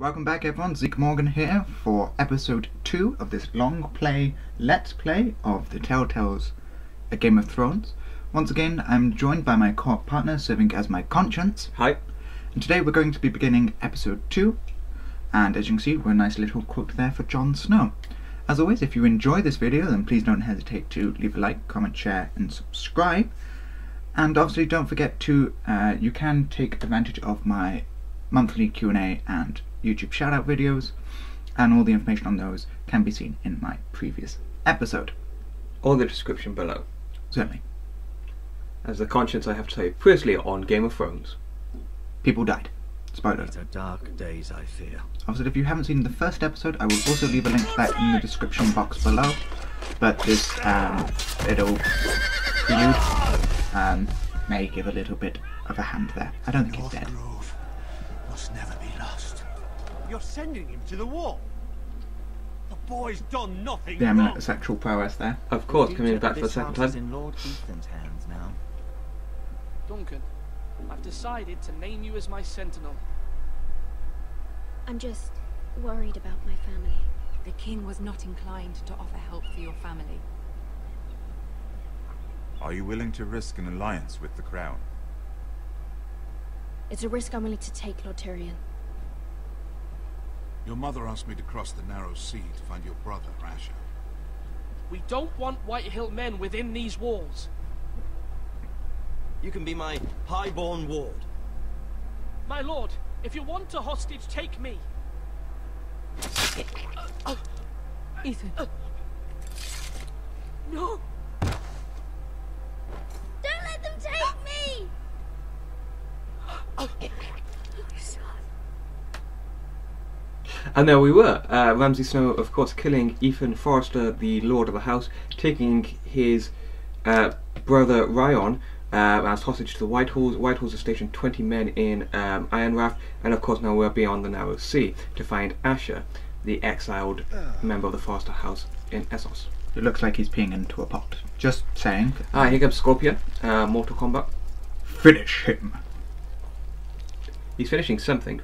Welcome back everyone, Zeke Morgan here for episode 2 of this long play, let's play of the Telltales A Game of Thrones. Once again, I'm joined by my co-op partner serving as my conscience, Hi. and today we're going to be beginning episode 2, and as you can see, we're a nice little quote there for Jon Snow. As always, if you enjoy this video, then please don't hesitate to leave a like, comment, share, and subscribe. And obviously, don't forget to, uh, you can take advantage of my monthly Q&A and YouTube shoutout videos, and all the information on those can be seen in my previous episode. Or the description below. Certainly, As the conscience, I have to say, firstly on Game of Thrones. people died. Spoiler. These are dark days, I fear. Obviously, if you haven't seen the first episode, I will also leave a link to that in the description box below. But this, um, little prelude, um, may give a little bit of a hand there. I don't think he's dead. You're sending him to the wall. The boy's done nothing The wrong. eminent sexual prowess there. Of course, coming back for the second house is time. in Lord Ethan's hands now. Duncan, I've decided to name you as my sentinel. I'm just worried about my family. The king was not inclined to offer help for your family. Are you willing to risk an alliance with the crown? It's a risk I'm willing to take, Lord Tyrion. Your mother asked me to cross the narrow sea to find your brother, Asher. We don't want Whitehill men within these walls. You can be my highborn ward. My lord, if you want a hostage, take me. Ethan, uh, uh, No! Don't let them take me! Uh, And there we were. Uh, Ramsay Snow, of course, killing Ethan Forrester, the Lord of the House, taking his uh, brother Ryon uh, as hostage to the Whitehills. Whitehills have stationed 20 men in um, Ironrath, and of course now we're beyond the Narrow Sea to find Asher, the exiled member of the Forrester House in Essos. It looks like he's peeing into a pot. Just saying. Ah, here comes Scorpion, uh, Mortal Kombat. Finish him. He's finishing something.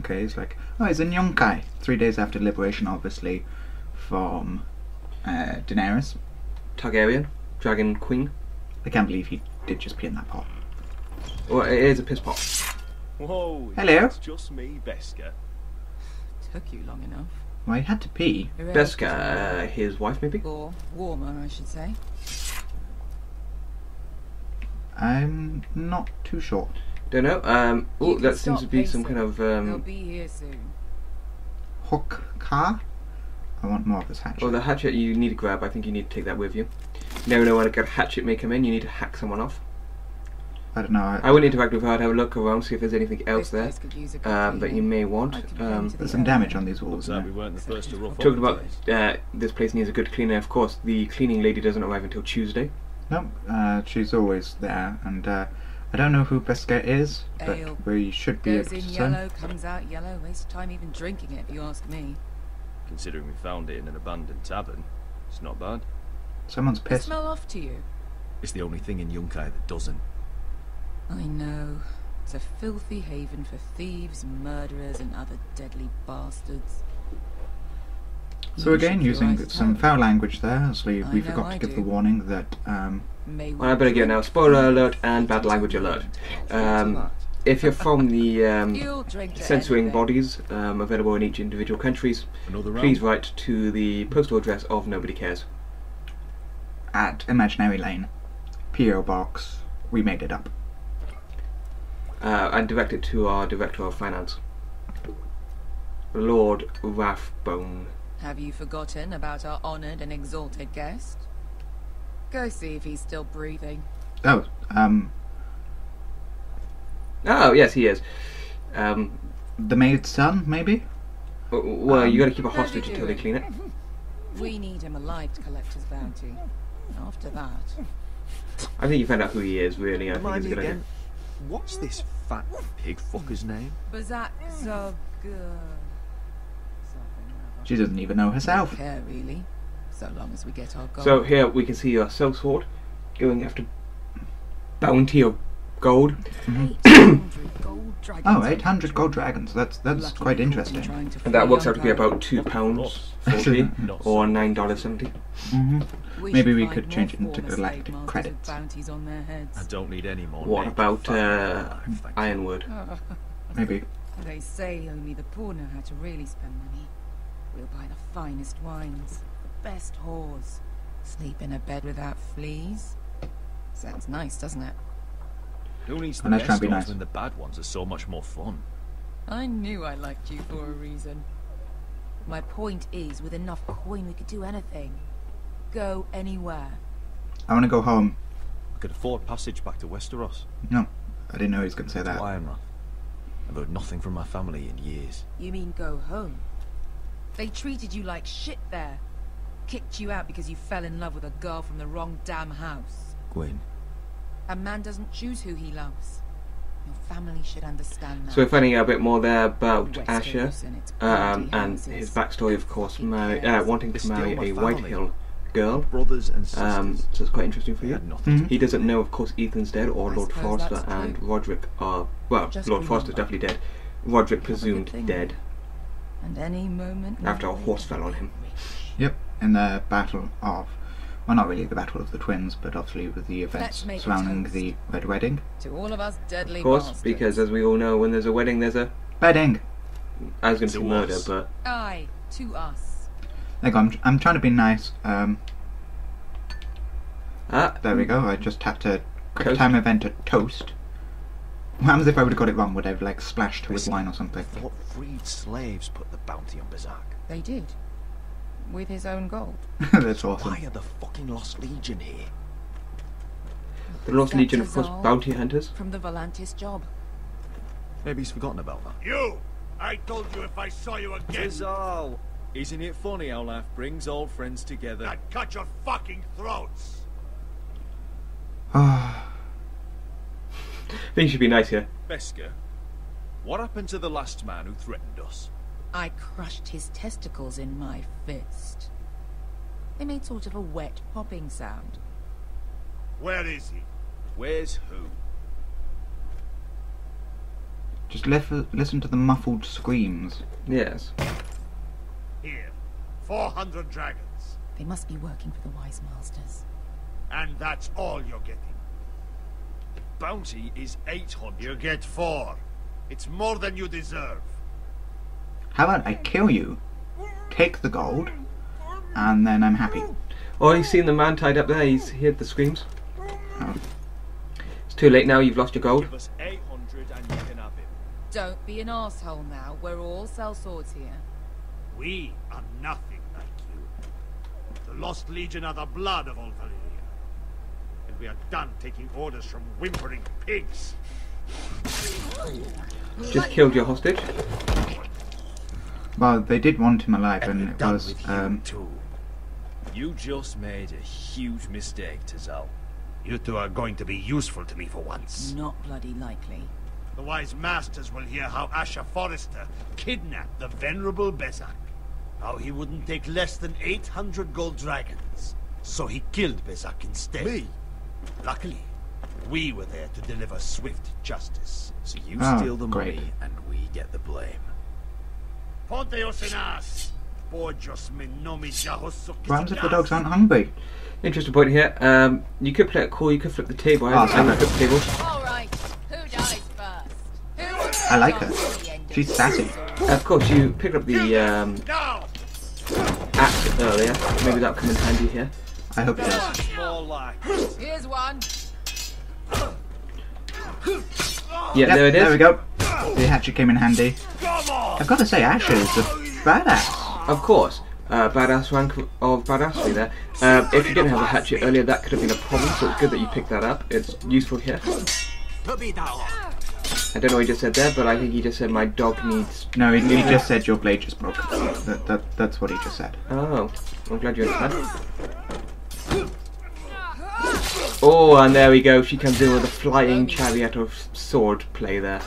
Okay, he's like, oh, he's in Yunkai. Three days after liberation, obviously, from uh, Daenerys. Targaryen, Dragon Queen. I can't believe he did just pee in that pot. Well, it is a piss pot. Whoa. Hello. It's just me, Beshka. took you long enough. Well, he had to pee. Beshka, uh, his wife maybe? Or warmer, I should say. I'm not too sure. Don't know. Um, oh, that seems to stop be some kind of They'll um. be here soon. Hook car? I want more of this hatchet. Oh, the hatchet you need to grab. I think you need to take that with you. You never know when a good hatchet may come in. You need to hack someone off. I don't know. I, I wouldn't interact with her. I'd have a look around, see if there's anything else there place could use a good um, that you may want. I could bring Um, there's some damage on these walls. Looks like we weren't the first to rough talking about uh, this place needs a good cleaner. Of course, the cleaning lady doesn't arrive until Tuesday. No, uh, she's always there, and uh, I don't know who Beshka is, but Ale. we should be Goes able in to yellow, comes out yellow. Waste time even drinking it, if you ask me. Considering we found it in an abandoned tavern, it's not bad. Someone's Does it pissed. smell off to you? It's the only thing in Yunkai that doesn't. I know. It's a filthy haven for thieves, murderers, and other deadly bastards. So You again, using some foul language there, so we, we know forgot to I give the warning that um, May Well, I better get now. Spoiler alert and bad language alert. Um, if you're from the um, You'll drink to censoring anything. bodies um, available in each individual countries, please write to the postal address of Nobody Cares. at Imaginary Lane, PO Box, we made it up. uh, and direct it to our Director of Finance, Lord Rathbone. Have you forgotten about our honoured and exalted guest? Go see if he's still breathing. Oh, um, Oh, yes, he is. Um, the maid's son, maybe? w- well, you Um, got to keep a hostage until they clean it. We need him alive to collect his bounty. After that, I think you found out who he is, really. I think Remind it's a me good idea. again. What's this fat pig fucker's name? Bazak Zog. She doesn't even know herself. care really, so long as we get our goal. So here we can see your sellsword going after bounty of gold. Eight hundred gold Oh, 800 gold dragons. That's that's Lucky quite we caught them interesting. And that works out to be about two pounds forty or nine dollars seventy. hmm We Maybe we could change it into former galactic credits. bounties on their heads. I don't need any more. What about fat in my uh, life, thank. Ironwood? Maybe. They say only the poor know how to really spend money. We'll buy the finest wines, the best whores, sleep in a bed without fleas. Sounds nice, doesn't it? Who needs the And let's try best be ones nice. when the bad ones are so much more fun? I knew I liked you for a reason. My point is, with enough coin, we could do anything. Go anywhere. I want to go home. I could afford passage back to Westeros. No, I didn't know he was going to say To that. Ironrath. I've heard nothing from my family in years. You mean go home? They treated you like shit there. Kicked you out because you fell in love with a girl from the wrong damn house. Gwyn, A man doesn't choose who he loves. Your family should understand that. So we're finding out a bit more there about Westeros Asher and um, and his backstory, of course, Fucking marry, uh, wanting to marry a family. Whitehill girl. brothers and sisters. Um, so it's quite interesting for you. had nothing Mhm. He doesn't know, of course, Ethan's dead, or I Lord Forster and true. Roderick are. Well, Just Lord Forster's definitely dead. Roderick Have a good presumed dead And any moment after a horse fell on him. Yep, in the battle of, well, not really the battle of the twins, but obviously with the events surrounding the Red Wedding. To all of us deadly Of course, bastards. because as we all know, when there's a wedding, there's a. Wedding. I was going to say murder, us. but Aye, to us. There you go. I'm, I'm trying to be nice. Um, ah, there we go. I just had to quick Toast. time event a toast. What happens if I would have got it wrong? Would I have like splashed with Listen, wine or something? I thought freed slaves put the bounty on Bazak. They did. With his own gold. That's awesome. Why are the fucking Lost Legion here? the Lost That Legion, of course, bounty hunters. From the Volantis job. Maybe he's forgotten about that. You! I told you if I saw you again, Tizal! Isn't it funny how life brings old friends together? I'd cut your fucking throats! Ah, Things should be nice here. Beshka, what happened to the last man who threatened us? I crushed his testicles in my fist. They made sort of a wet popping sound. Where is he? Where's who? just lif- listen to the muffled screams. Yes. Here. 400 dragons. They must be working for the Wise Masters. And that's all you're getting. The bounty is 800. You get four. It's more than you deserve. How about I kill you, take the gold, and then I'm happy. Oh, he's seen the man tied up there. He's heard the screams. Oh. It's too late now. You've lost your gold. Give us 800 and you can have him. Don't be an asshole now. We're all sellswords here. We are nothing like you. The Lost Legion are the blood of old Valyria. And we are done taking orders from whimpering pigs. Just killed your hostage. Well, they did want him alive, And and it was with you um. You just made a huge mistake, Tazal. You two are going to be useful to me for once. Not bloody likely. The wise masters will hear how Asher Forrester kidnapped the venerable Bezak. How he wouldn't take less than 800 gold dragons. So he killed Bezak instead. Me? Luckily, we were there to deliver swift justice. So you Oh, steal the great. money and we get the blame. Ponte Osenas! Bojos me nomi jahos what happens if the dogs aren't hungry? Interesting point here. Um, you could play it cool. You could flip the table. I Oh, understand that sorry. flip the table. All right. Who dies first? Who I like her. the end of She's this sassy. story? Of course, you pick up the um, Now! axe earlier. Maybe that'll come in handy here. I hope it does. More like it. Here's one. Yeah, Yep, there it is. There we go. The hatchet came in handy. I've got to say, Asher is a badass. Of course. Uh, badass rank of badassery there. Um, if you didn't have a hatchet earlier, that could have been a problem, so it's good that you picked that up. It's useful here. I don't know what he just said there, but I think he just said my dog needs. No, he, he just said your blade just broke. That, that, that's what he just said. Oh, I'm glad you understand. Oh, and there we go. She comes in with a flying chariot of sword play there.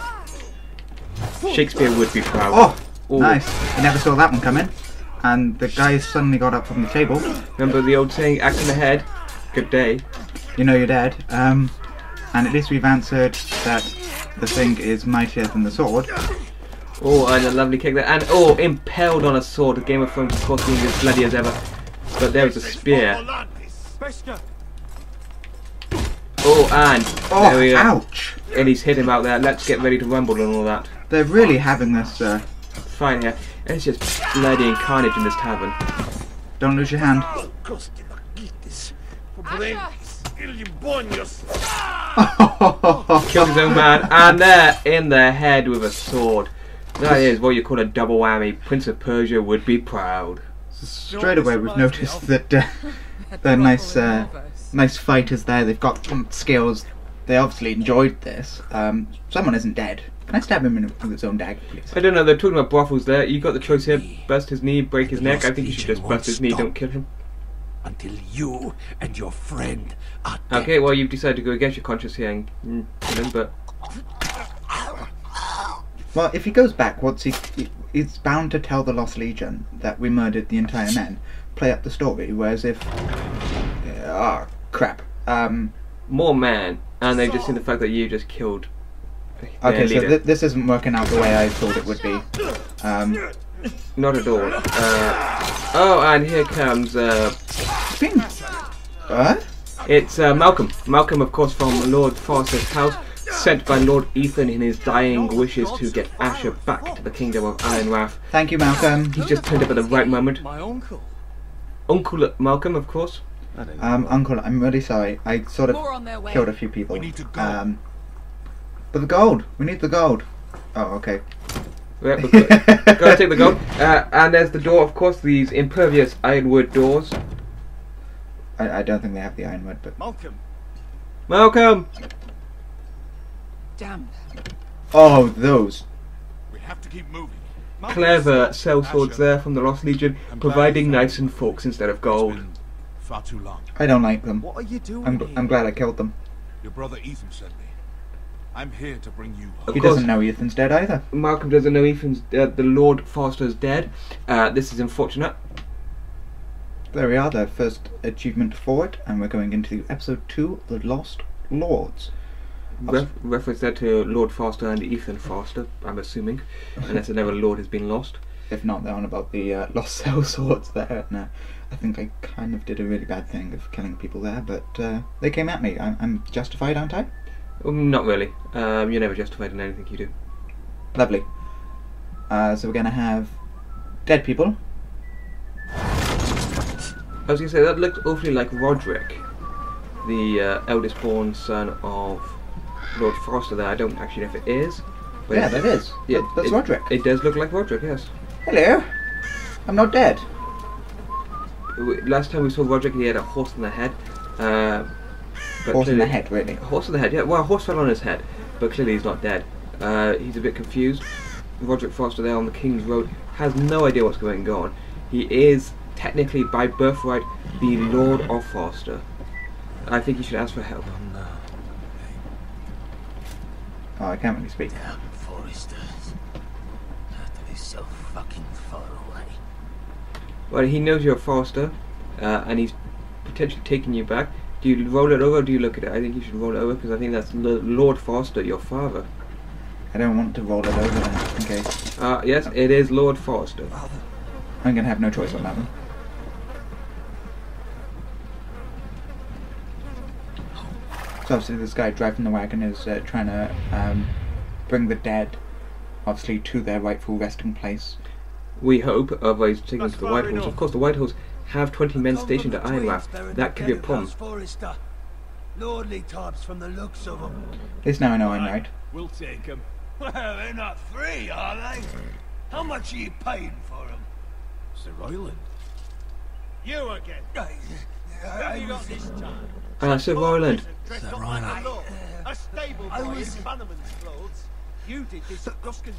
Shakespeare would be proud. Oh, Ooh. nice. I never saw that one coming. And the guy suddenly got up from the table. Remember the old saying, axe in the head, good day. You know you're dead. Um, and at least we've answered that the thing is mightier than the sword. Oh, and a lovely kick there. And oh, impaled on a sword. The Game of Thrones, of course, being as bloody as ever. But there was a spear. Oh, and Oh, there we are. ouch! And he's hit him out there. Let's get ready to rumble and all that. They're really having this. Uh, Fine here. It's just bloody and carnage in this tavern. don't lose your hand. Killed his own man, and there in the head with a sword. That is what you call a double whammy. Prince of Persia would be proud. Straight away, we've noticed that uh, they're nice, uh, nice fighters there. They've got some skills. They obviously enjoyed this. Um, someone isn't dead. Can I stab him in, with his own dagger, please? I don't know, they're talking about brothels there. You got the choice here bust his knee, break his neck. I think you should just bust his knee, don't kill him. Until you and your friend are dead. Okay, well, you've decided to go against your conscience here and mm, kill him, but Well, if he goes back, what's he? he- He's bound to tell the Lost Legion that we murdered the entire men. Play up the story. Whereas if, ah, crap. Um, more man, and they've just seen the fact that you just killed. Their okay, so th- this isn't working out the way I thought it would be. Um, Not at all. Uh, oh, and here comes. Uh, it's what? it's uh, Malcolm. Malcolm, of course, from Lord Forrester's house, sent by Lord Ethan in his dying wishes to get Asher back to the kingdom of Ironrath. Thank you, Malcolm. He's just turned up at the right moment. My uncle. Uncle Malcolm, of course. Um, Uncle, I'm really sorry. I sort of More on their way. killed a few people. We need to go. Um, but the gold. We need the gold. Oh, okay. Yeah, we've got- Gotta take the gold. Uh, and there's the door, of course, these impervious ironwood doors. I, I don't think they have the ironwood, but Malcolm, Malcolm! Damn. oh, those. We have to keep moving. Clever sellswords there from the Lost Legion, providing knives and forks instead of gold. far too long. I don't like them. what are you doing I'm, here? I'm glad I killed them. Your brother Ethan sent me. I'm here to bring you Of hope. He course. doesn't know Ethan's dead either. Malcolm doesn't know Ethan's uh, the Lord Foster's dead. Uh, this is unfortunate. There we are, the first achievement for it, and we're going into episode two, The Lost Lords. Ref- reference there to Lord Foster and Ethan Foster, I'm assuming, unless another Lord has been lost. If not, they're on about the uh, Lost Sellswords there, and uh, I think I kind of did a really bad thing of killing people there, but uh, they came at me. I'm, I'm justified, aren't I? Um, not really. Um, you're never justified in anything you do. Lovely. Uh, so we're going to have dead people. I was gonna say that looked awfully like Roderick, the uh, eldest born son of Lord Foster. There, I don't actually know if it is. But yeah, that is. Yeah, that's it, Roderick. It does look like Roderick. Yes. Hello. I'm not dead. Last time we saw Roderick, he had a horse in the head. Uh, but Horse in the head, really. A horse in the head, yeah. Well, a horse fell on his head, but clearly he's not dead. Uh, he's a bit confused. Roderick Foster there on the King's Road has no idea what's going on. He is technically, by birthright, the Lord of Foster. I think he should ask for help. Oh, no. Oh, I can't really speak. Forrester. That is so fucking far away. Well, he knows you're Foster, uh, and he's potentially taking you back. Do you roll it over or do you look at it? I think you should roll it over because I think that's L- Lord Foster, your father. I don't want to roll it over then, just in case. Uh, yes, it is Lord Foster. I'm going to have no choice on that one. So obviously this guy driving the wagon is uh, trying to um, bring the dead, obviously, to their rightful resting place. We hope, otherwise taken That's to the White Horse. Of course, the White Horse have 20 men stationed at Ironrath. That could be a problem. Forrester. Lordly tops from the looks of them. At least now I know I'm right. We'll take him. Well, they're not free, are they? How much are you paying for them? Sir Royland. You again. What have you got this time? Uh, Sir Roland, Dressed up like a. A stable boy in Bannerman's clothes. You did this at dusk and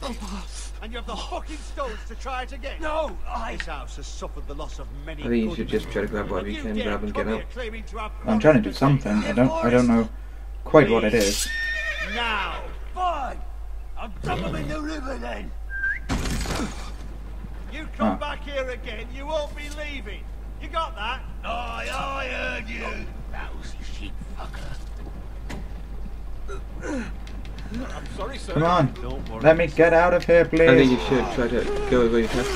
and you have the fucking stones to try it again. No, I. This house has suffered the loss of many I think you should just try to grab whatever you can, dare grab and get out. here claiming to have I'm trying to do something. I don't. I don't know quite what it is. Now, Fine. I'll dump them in the river then. you come Ah. back here again, you won't be leaving. You got that? Aye, I heard you. Lousy sheep fucker. I'm sorry, sir. Come on. Don't worry. Let me get out of here, please. I think you should try to go over your head.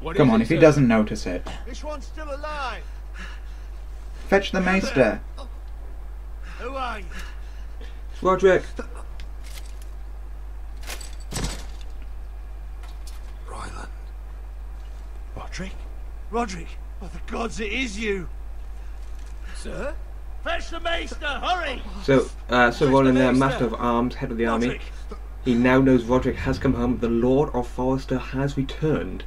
What Come on, if he sir? doesn't notice it. This one's still alive. Fetch the maester. Who are you? Roderick! Ryland. Roderick? Roderick? By the gods, it is you! Sir? Fetch the maester, hurry! So, uh, Sir Roland, the. Master of Arms, head of the army. Roderick! He now knows Roderick has come home. The Lord of Forrester has returned.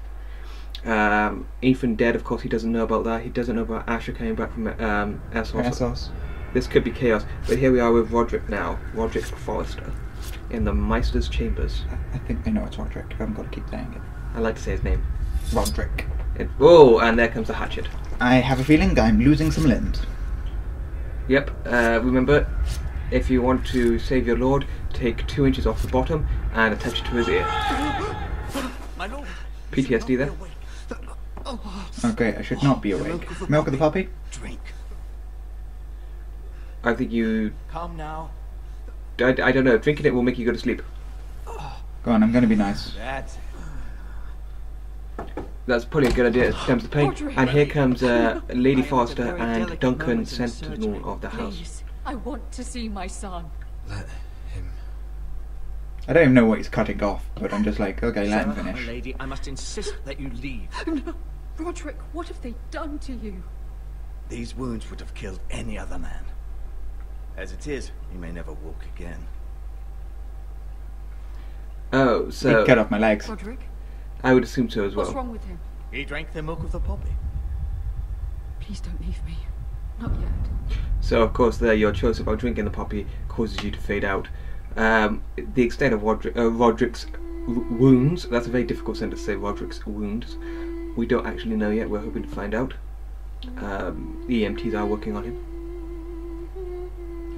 Um, Ethan dead, of course, he doesn't know about that. He doesn't know about Asher coming back from um, Essos. Essos. This could be chaos. But here we are with Roderick now. Roderick Forrester. In the Maester's chambers. I think they know it's Roderick. I'm going to keep saying it. I like to say his name. Roderick. It, whoa, and there comes the hatchet. I have a feeling I'm losing some limbs. Yep, uh, remember, if you want to save your lord, take two inches off the bottom and attach it to his ear. My lord. PTSD there? Okay, I should not be awake. Milk of the puppy? Drink. I think you. Calm now. I, I don't know, drinking it will make you go to sleep. Go on, I'm going to be nice. That's it. That's probably a good idea. It stems the pain. And here comes uh, Lady I am at the Foster and Duncan, moments of Sentinel of the house. Please, I want to see my son. Let him. I don't even know what he's cutting off, but I'm just like, okay, let him Sarah, my finish. lady, I must insist that you leave. No, Roderick, what have they done to you? These wounds would have killed any other man. As it is, he may never walk again. Oh, so He so cut off my legs. Roderick, I would assume so as well. what's wrong with him? He drank the milk of the poppy. Please don't leave me. Not yet. So of course, there your choice about drinking the poppy causes you to fade out. Um, the extent of Roderick, uh, Roderick's w- wounds. That's a very difficult sentence to say. Roderick's wounds. We don't actually know yet. We're hoping to find out. Um, the EMTs are working on him.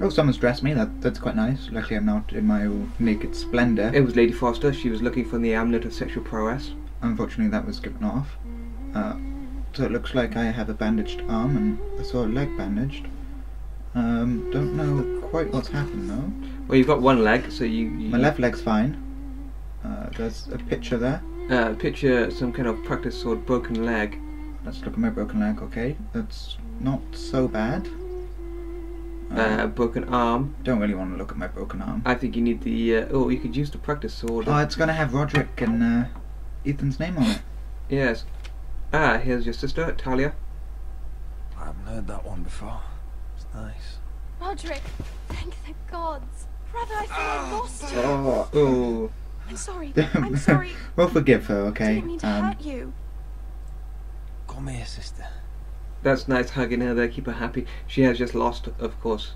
Oh, someone's dressed me. That that's quite nice. Luckily, I'm not in my naked splendour. It was Lady Foster. She was looking for the amulet of sexual prowess. Unfortunately, that was given off. Uh, so it looks like I have a bandaged arm and I saw a leg bandaged. Um, don't know quite what's happened though. Well, you've got one leg, so you. you My left leg's fine. Uh, there's a picture there. Uh, picture some kind of practice sword broken leg. Let's look at my broken leg. Okay, that's not so bad. Uh, broken arm. don't really want to look at my broken arm. I think you need the. Uh, oh, you could use the practice sword. Oh, it's gonna have Roderick and uh, Ethan's name on it. Yes. Ah, here's your sister, Talia. I haven't heard that one before. It's nice. Roderick, thank the gods. Brother, I thought I lost you. Oh, Oh. I'm sorry. I'm sorry. we'll forgive her, okay? Didn't mean to Um, hurt you. Come here, sister. That's nice hugging her there, keep her happy. She has just lost, of course,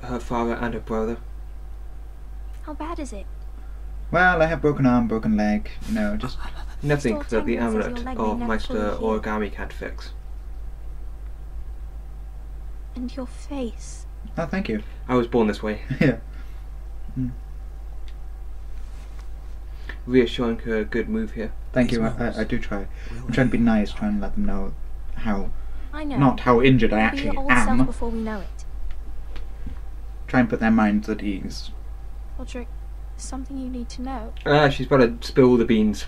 her father and her brother. How bad is it? well, I have broken arm, broken leg. You know, just Nothing that the tangles of amulet your leg of never Maester. Origami can't fix. And your face. oh, thank you. I was born this way. yeah. Hmm. Reassuring her a good move here. Thank you. I, I, I do try. I'm trying to be nice, trying to let them know how I know. not how injured I actually your am. before we know it. Try and put their minds at ease. Roderick, something you need to know. Ah, she's about to spill the beans.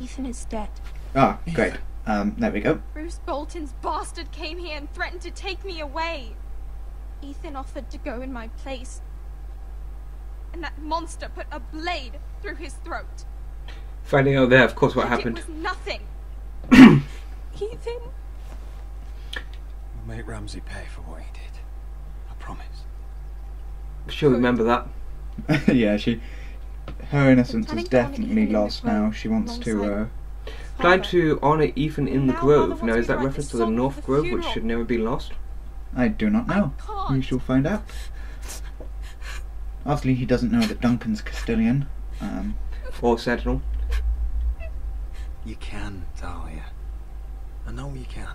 Ethan is dead. Ah, great. Um, there we go. Roose Bolton's bastard came here and threatened to take me away. Ethan offered to go in my place. And that monster put a blade through his throat. Finding out there, of course, what And happened. It was nothing. Ethan, We'll make Ramsay pay for what he did. I promise. She'll remember that. yeah, she. Her innocence is definitely Ethan in the lost now. She wants to. Uh, alongside Trying Father. to honour Ethan in the Grove. Now, is that reference to the North Grove, which should never be lost? I do not know. can't. We shall find out. Obviously, he doesn't know that Duncan's Castellan. Um, Or Sentinel? You can, Talia. I know you can.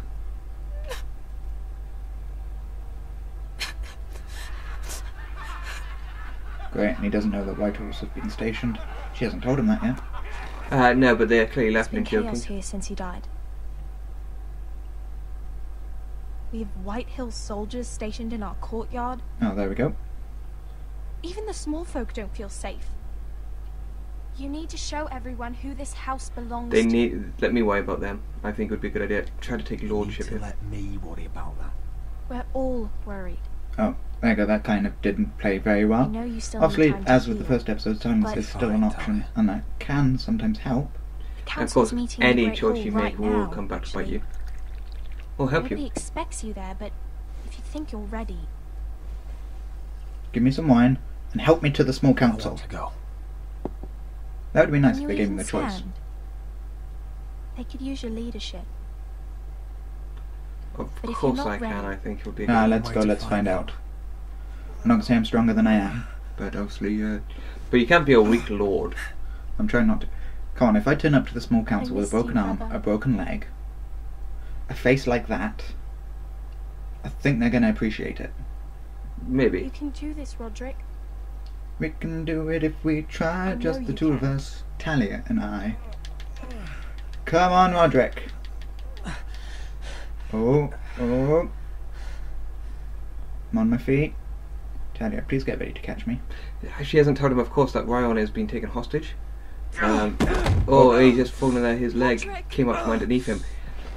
Great, and he doesn't know that White Horse have been stationed. She hasn't told him that yet. Uh, no, but they are clearly There's laughing been and joking. chaos here since he died. We have White Hill soldiers stationed in our courtyard. Oh, there we go. Even the small folk don't feel safe. You need to show everyone who this house belongs They to. need. Let me worry about them. I think it would be a good idea. Try to take lordship to here. let me worry about that. We're all worried. Oh, there you go. That kind of didn't play very I well. know you still Obviously, need time to as with the first episode, silence is still an option, Talia. and that can sometimes help. Of course, meeting in the any choice Hall you right make will now, come back to bite actually. you. Will help Nobody you. expects you there, but if you think you're ready, Give me some wine and help me to the small council. to go. That would be nice can if they gave me even the choice. They could use your leadership. Of But course not I can. ready- I think you'll be. a Ah, good- let's go. Let's find find out. I'm not gonna say I'm stronger than I am, but obviously, uh, But you can't be a weak lord. I'm trying not to. Come on, if I turn up to the small council with a missed you, broken arm, brother. a broken leg, a face like that, I think they're gonna appreciate it. Maybe you Maybe. can do this, Roderick. We can do it if we try, I just the you two of can. us, Talia and I. Come on, Roderick. Oh, oh. I'm on my feet. Talia, please get ready to catch me. She hasn't told him, of course, that Ryon has been taken hostage. Um, oh, he's just fallen there. His leg Roderick. came up from underneath him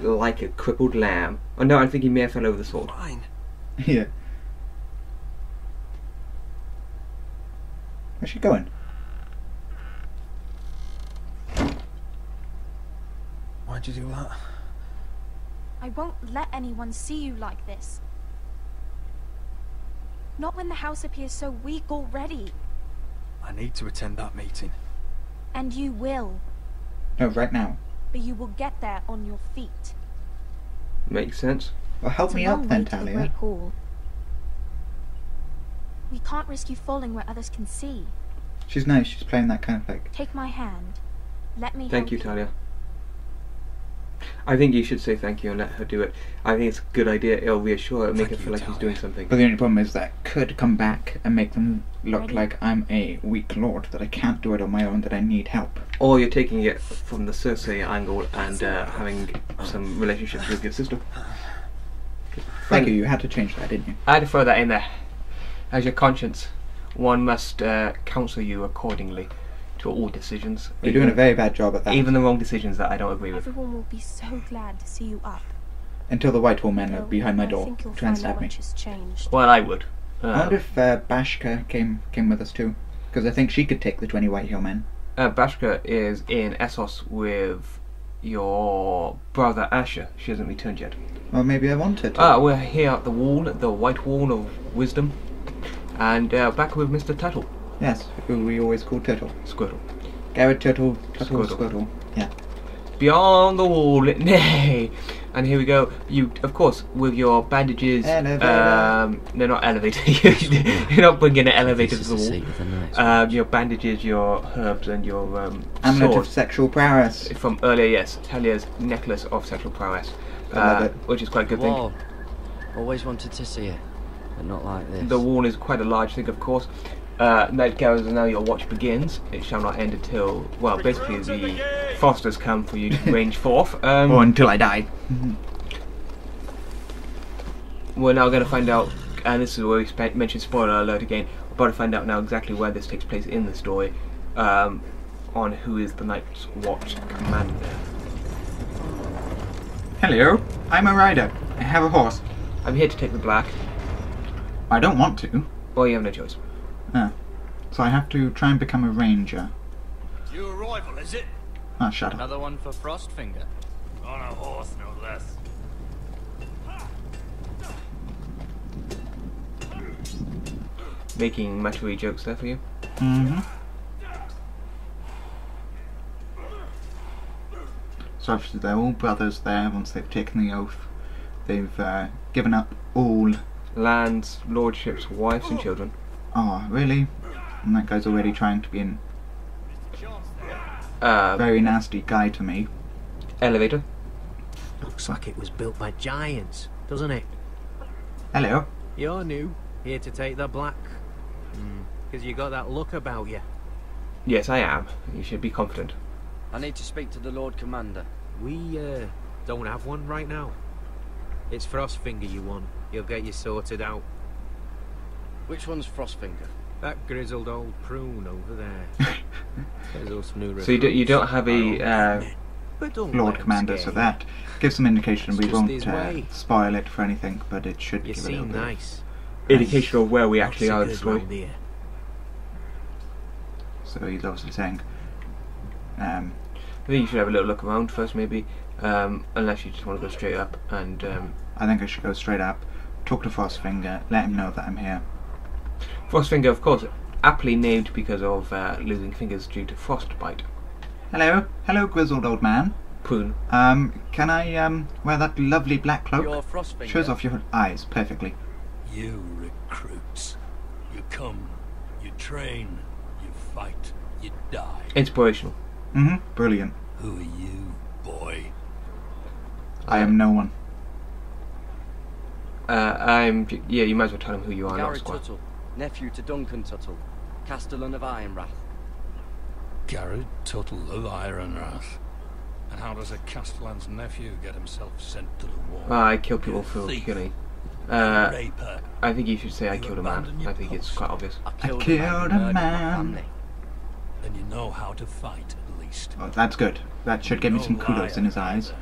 like a crippled lamb. Oh no, I think he may have fell over the sword. Fine. yeah. Where's she going? Why'd you do that? I won't let anyone see you like this. Not when the house appears so weak already. I need to attend that meeting. And you will. No, right now. But you will get there on your feet. Makes sense. Well, help It's me up then, way the Talia. Great Hall. We can't risk you falling where others can see. She's nice. She's playing that kind of like. Take my hand. Let me Thank help you, Talia. I think you should say thank you and let her do it. I think it's a good idea. It'll reassure her, and make Thank her feel like he's doing something. But the only problem is that could come back and make them look Ready? like I'm a weak lord, that I can't do it on my own, that I need help. Or you're taking it from the Cersei angle and uh, having some relationships with your sister. Thank you. You had to change that, didn't you? I had to throw that in there. As your conscience, one must uh, counsel you accordingly to all decisions. You're doing a very bad job at that. even the wrong decisions that I don't agree with. Everyone will be so glad to see you up. Until the Whitehill men are behind my door, trying to find stab me. much has changed. Well, I would. I Uh, wonder if uh, Bashka came came with us too, because I think she could take the twenty Whitehill men. uh, Bashka is in Essos with your brother Asher. She hasn't returned yet. Well, maybe I wanted to. Ah, we're here at the wall, the White Wall of Wisdom, and uh, back with Mr. Tuttle, Yes, who we always call Turtle. Squirtle. Garrett Turtle, Turtle, Squirtle. Squirtle. Yeah. Beyond the wall, nay. And here we go. You, of course, with your bandages. Elevator. Um, no, not elevator. You're not bringing an elevator to the wall. Um, your bandages, your herbs, and your um, Amulet sword of sexual prowess. from earlier. Yes, Talia's necklace of sexual prowess, I love uh, it. which is quite a good thing. Always wanted to see it, but not like this. The wall is quite a large thing, of course. Uh, Night Garrison, now your watch begins. It shall not end until, well, basically the Fosters come for you to range forth. Um, or until I die. We're now going to find out, and this is where we spe- mentioned spoiler alert again. We're about to find out now exactly where this takes place in the story, um, on who is the Night's Watch commander. Hello, I'm a rider. I have a horse. I'm here to take the black. I don't want to. Well, you have no choice. Ah. So I have to try and become a ranger. Your rival, is it? Ah, shut up. Another one for Frostfinger. On a horse, no less. Making Matui jokes there for you. Mm-hmm. So obviously they're all brothers there once they've taken the oath. They've uh, given up all... Lands, lordships, wives, and children. Oh, really? And that guy's already trying to be a Uh, very nasty guy to me. elevator. Looks like it was built by giants, doesn't it? Hello. You're new, here to take the black. Because you got that look about you. Yes, I am. You should be confident. I need to speak to the Lord Commander. We, uh, don't have one right now. It's Frostfinger you want. He'll get you sorted out. Which one's Frostfinger? That grizzled old prune over there. There's also new So you, do, you don't have a uh, But don't Lord Commander, scare so that gives some indication. We won't uh, spoil it for anything, but it should You give a little seem bit. nice. indication of where we actually are in the Good story. round here. So he's obviously saying, um, I think you should have a little look around first, maybe, um, unless you just want to go straight up and. Um, I think I should go straight up, talk to Frostfinger, let him know that I'm here. Frostfinger, of course, aptly named because of uh, losing fingers due to frostbite. Hello, hello, grizzled old man. Prune. Um, can I um wear that lovely black cloak? You're Frostfinger. Shows off your eyes perfectly. You recruits. You come, you train, you fight, you die. Inspirational. Mm-hmm. Brilliant. Who are you, boy? I am no one. Uh, I'm. Yeah, you might as well tell him who you are, not Gary Tuttle, nephew to Duncan Tuttle, Castellan of Ironrath. Garrett Tuttle of Ironrath. And how does a Castellan's nephew get himself sent to the war? Ah, I kill people for Thief. killing. Uh, Raper. I think you should say I You killed a man. I think it's quite obvious. I I killed, killed a a man, who murdered my man. family. Then you know how to fight, at least. Oh, that's good. That should give me some kudos in his eyes.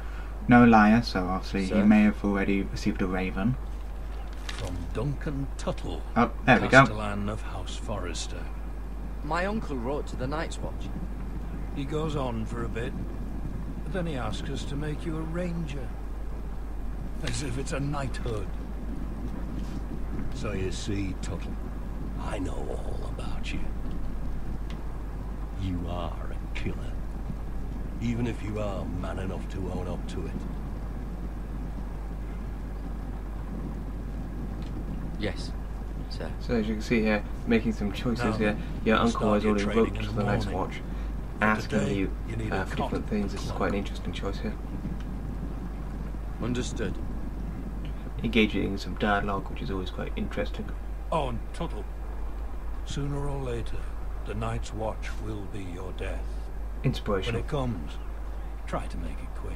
No liar, so obviously he may have already received a raven. From Duncan Tuttle, Oh, there we go. Castellan of House Forrester. My uncle wrote to the Night's Watch. He goes on for a bit, but then he asks us to make you a ranger. As if it's a knighthood. So you see, Tuttle, I know all about you. You are a killer. Even if you are man enough to own up to it. Yes, sir. So as you can see here, making some choices Now here. Your uncle start has your already training wrote the the Night's. Watch, asking today, you, you need uh, for different things. This is quite an interesting choice here. Understood. Engaging in some dialogue, which is always quite interesting. Oh, and Tuttle. Sooner or later, the Night's Watch will be your death. Inspiration. When it comes, try to make it quick.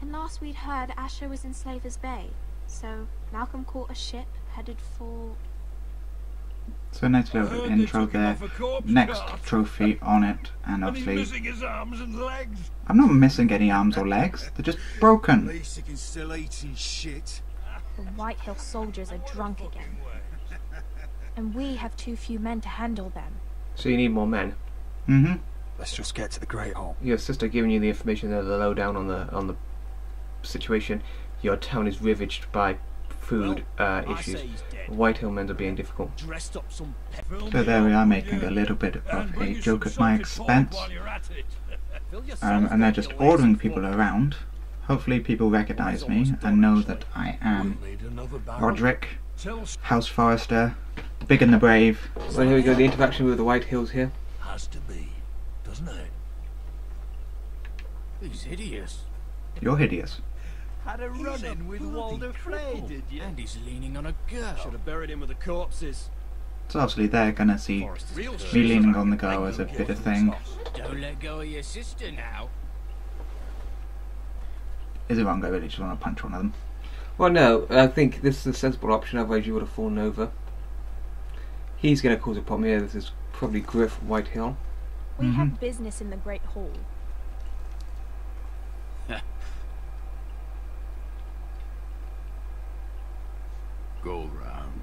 And last we'd heard Asher was in Slaver's Bay. So Malcolm caught a ship headed for. So nice little heard intro took there. off a corpse Next cart. trophy on it, and And he's obviously missing his arms and legs. I'm not missing any arms or legs. They're just broken. least he can still eat his shit. The White Hill soldiers are drunk again. And we have too few men to handle them. So you need more men. Mm-hmm. Let's just get to the Great Hall. Your sister giving you the information there, the lowdown on the on the situation. Your town is ravaged by food uh, issues. say he's. Whitehill men are being difficult. Dressed up some pet. So there we are making a little bit of a joke at my expense. Um, and they're just ordering people around. Hopefully people recognize me and know that I am Need another barrel? Roderick, Tell s- House Forrester, Big and the Brave. Well, here we go. The interaction with the White Hills here. has to be, doesn't it? He's hideous. You're hideous. Had a run-in with Walder Frey, did you? And he's leaning on a girl. Should have buried him with the corpses. So obviously they're gonna see Forrester's me leaning on the girl as a bit of thing. Don't let go of your sister now. Is it wrong? I really just want to punch one of them. Well, no, I think this is a sensible option. Otherwise, you would have fallen over. He's going to cause a problem here. This is probably Griff Whitehill. We Mhm. have business in the Great Hall. Go round.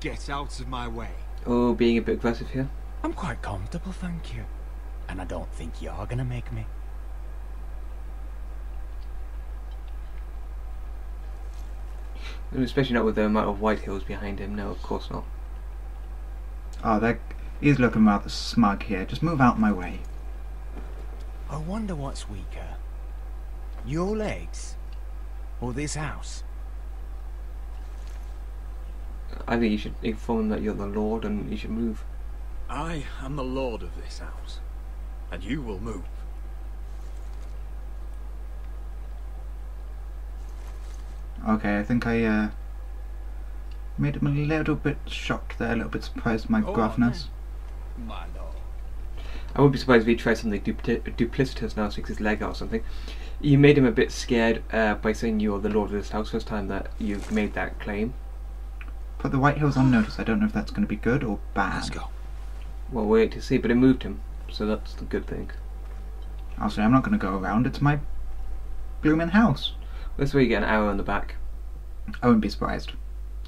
Get out of my way. Oh, being a bit aggressive here. I'm quite comfortable, thank you. And I don't think you're gonna make me. Especially not with the amount of White Hills behind him. No, of course not. Ah, oh, they're, he's looking rather smug here. Just move out of my way. I wonder what's weaker. Your legs? Or this house? I think you should inform him that you're the Lord and you should move. I am the lord of this house, and you will move. Okay, I think I uh, made him a little bit shocked there, a little bit surprised at my Oh, gruffness. My lord. I wouldn't be surprised if he tried something dupli- duplicitous now, sticks his leg out or something. You made him a bit scared uh, by saying you're the lord of this house first time that you've made that claim. Put the Whitehills on notice. I don't know if that's going to be good or bad. Let's go. Well, wait to see, but it moved him, so that's the good thing. I'll say I'm not going to go around. It's my blooming house. This way you get an arrow in the back. I wouldn't be surprised.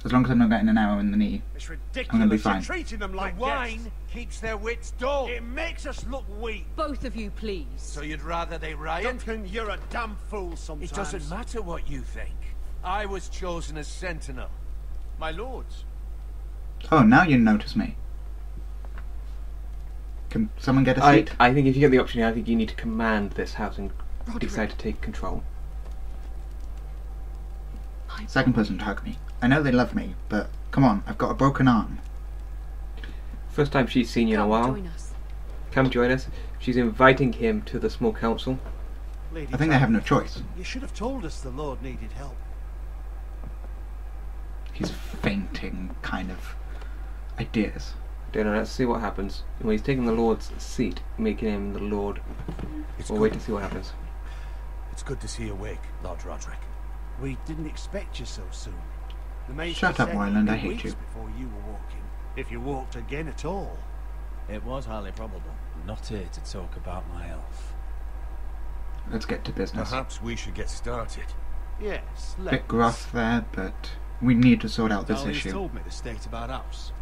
As long as I'm not getting an arrow in the knee. It's ridiculous. I'm gonna be fine. You're treating them like The wine guests. keeps their wits dull. It makes us look weak. Both of you, please. So you'd rather they riot? Duncan, you're a damn fool sometimes. It doesn't matter what you think. I was chosen as sentinel. My lords. Oh, now you notice me. Can someone get a seat? I think if you get the option, I think you need to command this house and Rodrik. decide to take control. Second person to hug me. I know they love me, but come on, I've got a broken arm. First time she's seen you in a while. join us. Come join us. She's inviting him to the small council. Lady I think they have no choice. You should have told us the Lord needed help. He's fainting kind of ideas. Don't know, let's see what happens. When he's taking the Lord's seat, making him the Lord. It's we'll good. wait to see what happens. It's good to see you awake, Lord Rodrik. We didn't expect you so soon. The Shut up, Wyland, I hate you. Before you were walking, if you walked again at all. It was highly probable. Not here to talk about my elf. Let's get to business. Perhaps we should get started. Yes, Bit let's. Bit gruff there, but we need to sort out this Dahlia's issue. told me the state of our house.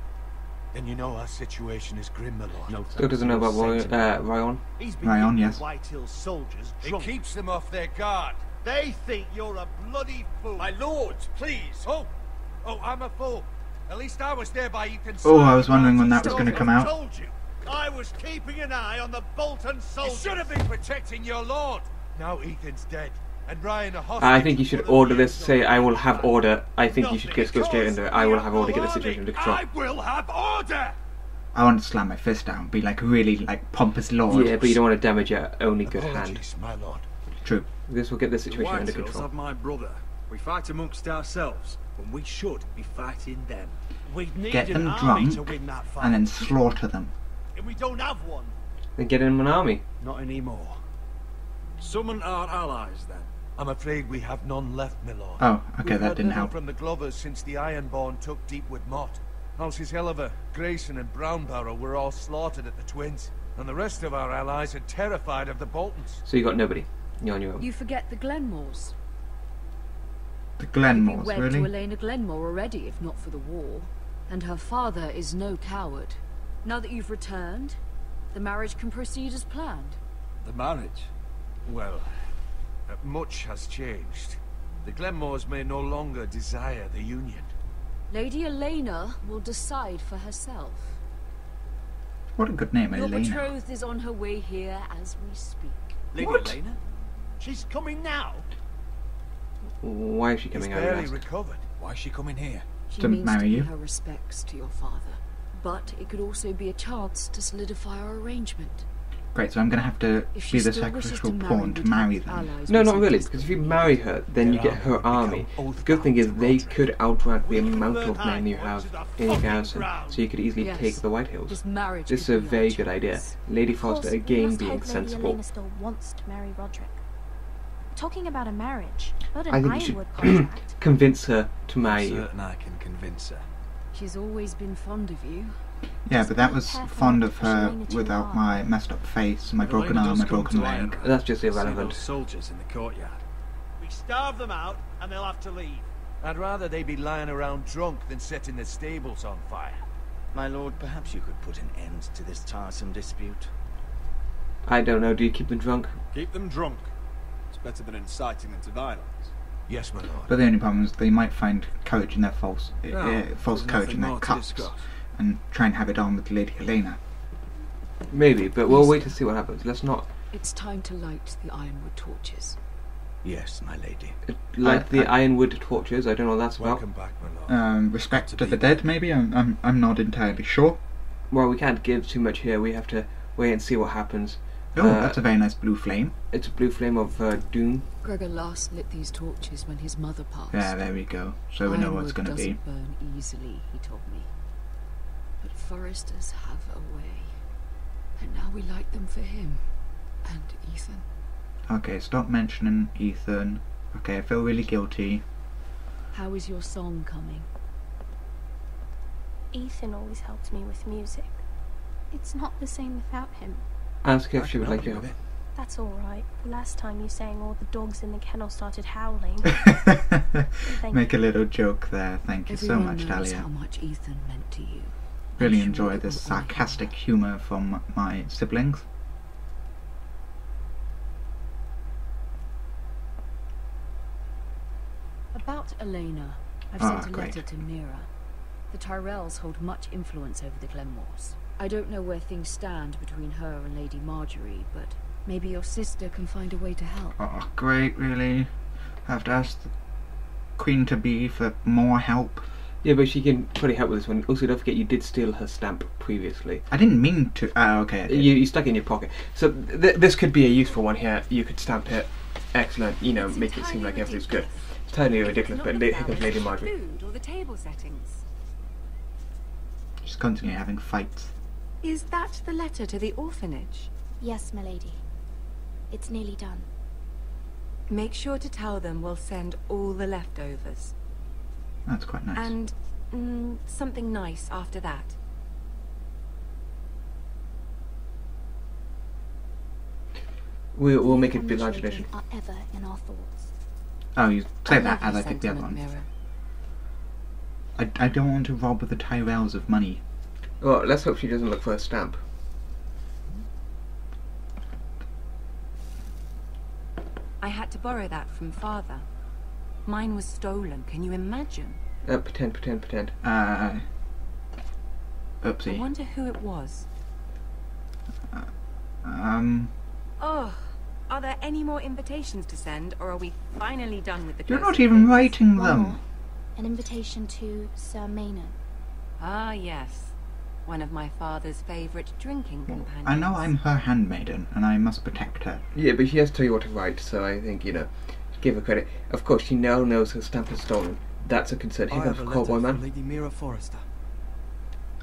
Then you know our situation is grim, my lord. No Still doesn't know about Roy, uh, Ryon. He's been Ryon, yes. the Whitehills soldiers It keeps them off their guard. They think you're a bloody fool. My lords, please. Oh, oh, I'm a fool. At least I was there by Ethan's Oh, I was wondering when that was going to come out. I told you. I was keeping an eye on the Bolton soldiers. You soldiers. should have been protecting your lord. Now Ethan's dead, and Ryon a hostage. I think you should order this, say, I will have order. I think you should just go straight into it. I will have order, get the situation under control. I will have order. I want to slam my fist down, be like really like pompous lord. Yeah, but you don't want to damage your only good hand. Apologies, my lord. True. This will get the situation the under Whitehills control. have my brother. We fight amongst ourselves when we should be fighting them. We need Get an them army to drunk win that fight. and then slaughter them. And we don't have one. Then get in an army. Not anymore. Summon our allies then. I'm afraid we have none left, my lord. Oh, okay, We've that heard didn't little help. from the Glovers since the Ironborn took Deepwood Motte. Houses Helliver, Grayson and Brownbarrow were all slaughtered at the Twins, and the rest of our allies are terrified of the Boltons. So you got nobody. You're on your own. You forget the Glenmores. The Glenmores, be wed really? to Elaena Glenmore already, if not for the war. And her father is no coward. Now that you've returned, the marriage can proceed as planned. The marriage. Well, uh, much has changed. The Glenmores may no longer desire the Union. Lady Elaena will decide for herself. What a good name, Your Elaena. betrothed is on her way here as we speak. Lady What? Elaena? She's coming now. Why is she coming out barely of recovered. Why is she coming here? She To means marry to pay you? her respects to your father. But it could also be a chance to solidify our arrangement. Great, so I'm going to have to If be the sacrificial pawn to marry them. No, not really, because if you marry her, then you get her army. The good thing is they could outrank the amount of men you have in your garrison, so you could easily Yes. take the Whitehills. This is a very good idea. Lady Foster again being hope Lady sensible. Wants to marry Rodrik. Talking about a marriage, not an I think you should contract. convince her to marry you. certain I can convince her. She's always been fond of you. Yeah, but that was fond of her without my messed up face, my broken arm, does my broken leg. That's just irrelevant. soldiers in the courtyard. We starve them out, and they'll have to leave. I'd rather they be lying around drunk than setting the stables on fire. My lord, perhaps you could put an end to this tiresome dispute. I don't know, do you keep them drunk? Keep them drunk. It's better than inciting them to violence. Yes, my lord. But the only problem is they might find courage in their false, uh, No, uh, false courage in their cups, and try and have it on with Lady Helena. Maybe, but we'll wait to see what happens. Let's not It's time to light the ironwood torches. Yes, my lady. light I- the I- ironwood torches. I don't know what that's about. Welcome back, my lord. Um, respect to the dead, maybe. I'm, I'm, I'm not entirely sure. Well, we can't give too much here. We have to wait and see what happens. Oh, Uh, that's a very nice blue flame. It's a blue flame of uh, doom. Gregor last lit these torches when his mother passed. Yeah, there we go. So we know what it's going to be. doesn't burn easily, he told me. But Forresters have a way. And now we light them for him. And Ethan. Okay, stop mentioning Ethan. Okay, I feel really guilty. How is your song coming? Ethan always helped me with music. It's not the same without him. Ask her if she would like to help. That's all right. The last time you sang, all the dogs in the kennel started howling. Thank Make a little joke there. Thank you so much, knows Talia. how much Ethan meant to you. Really I'm enjoy it this sarcastic humour from my siblings. About Elaena, I've Ah, sent a great. letter to Mira. The Tyrells hold much influence over the Glenmores. I don't know where things stand between her and Lady Margaery, but maybe your sister can find a way to help. Oh, great, really? I have to ask the Queen to be for more help? Yeah, but she can probably help with this one. Also, don't forget you did steal her stamp previously. I didn't mean to. Ah, okay. You, you stuck it in your pocket. So th- this could be a useful one here. You could stamp it. Excellent. You know, make it seem like everything's good. It's totally ridiculous, but la- here comes Lady Margaery. Food or the table settings. She's constantly having fights. Is that the letter to the orphanage? Yes, milady. It's nearly done. Make sure to tell them we'll send all the leftovers. That's quite nice. And mm, something nice after that. We'll, we'll make it a And bit the large children are ever in our thoughts. Oh, you say I that love as I your picked the other sentiment, ones. I, I don't want to rob the Tyrells of money. Well, let's hope she doesn't look for a stamp. I had to borrow that from father. Mine was stolen. Can you imagine? Uh, pretend, pretend, pretend. Uh. I Oopsie. wonder who it was. Um. Oh, are there any more invitations to send, or are we finally done with the You're not even things? writing One them. more. An invitation to Sir Maynard. Ah, yes. One of my father's favourite drinking companions. I know I'm her handmaiden, and I must protect her. Yeah, but she has to tell you what to write, so I think, you know, give her credit. Of course, she now knows her stamp is stolen. That's a concern. Here comes have a Cowboy Man. Lady Mira Forrester.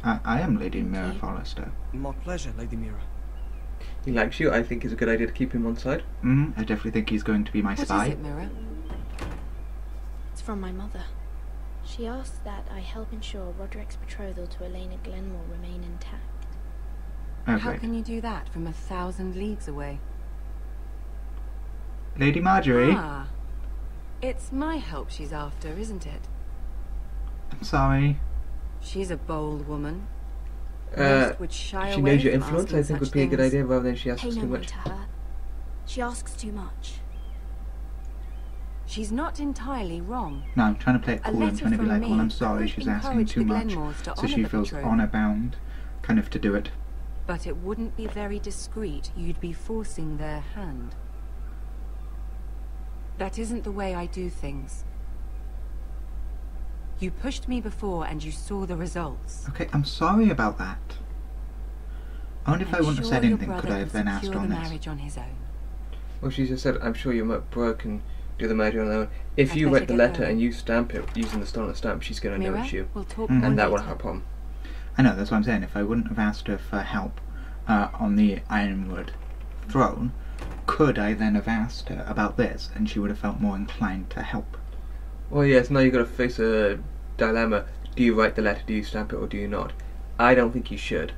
I, I am Lady Mira Forrester. My pleasure, Lady Mira. He likes you. I think it's a good idea to keep him on side. Mm, I definitely think he's going to be my What is spy. it, Mira? It's from my mother. She asks that I help ensure Rodrik's betrothal to Elaena Glenmore remain intact. Oh, How can you do that from a thousand leagues away? Lady Margaery, Ah, it's my help she's after, isn't it? I'm sorry. She's a bold woman. Uh, would shy she away knows your influence. I think would be a good things. idea rather than she asks Pay too no mind much. to her. She asks too much. She's not entirely wrong. No, I'm trying to play it cool. I'm trying to be like, well, I'm sorry, she's asking too much. To So she feels honour bound, kind of, to do it. But it wouldn't be very discreet. You'd be forcing their hand. That isn't the way I do things. You pushed me before and you saw the results. Okay, I'm sorry about that. I wonder if I I'm wouldn't have sure said your anything, could brother I have can then asked secure on the this? marriage on his own. Well, she just said, I'm sure your bro can do the marriage on their own. If I'd you write the letter going. and you stamp it using the stolen stamp, she's going to know it's you. we'll talk Mhm. And that won't later. have a problem. I know, that's what I'm saying. If I wouldn't have asked her for help uh, on the Ironwood throne, could I then have asked her about this and she would have felt more inclined to help? Well, yes, now you've got to face a dilemma. Do you write the letter, do you stamp it, or do you not? I don't think you should.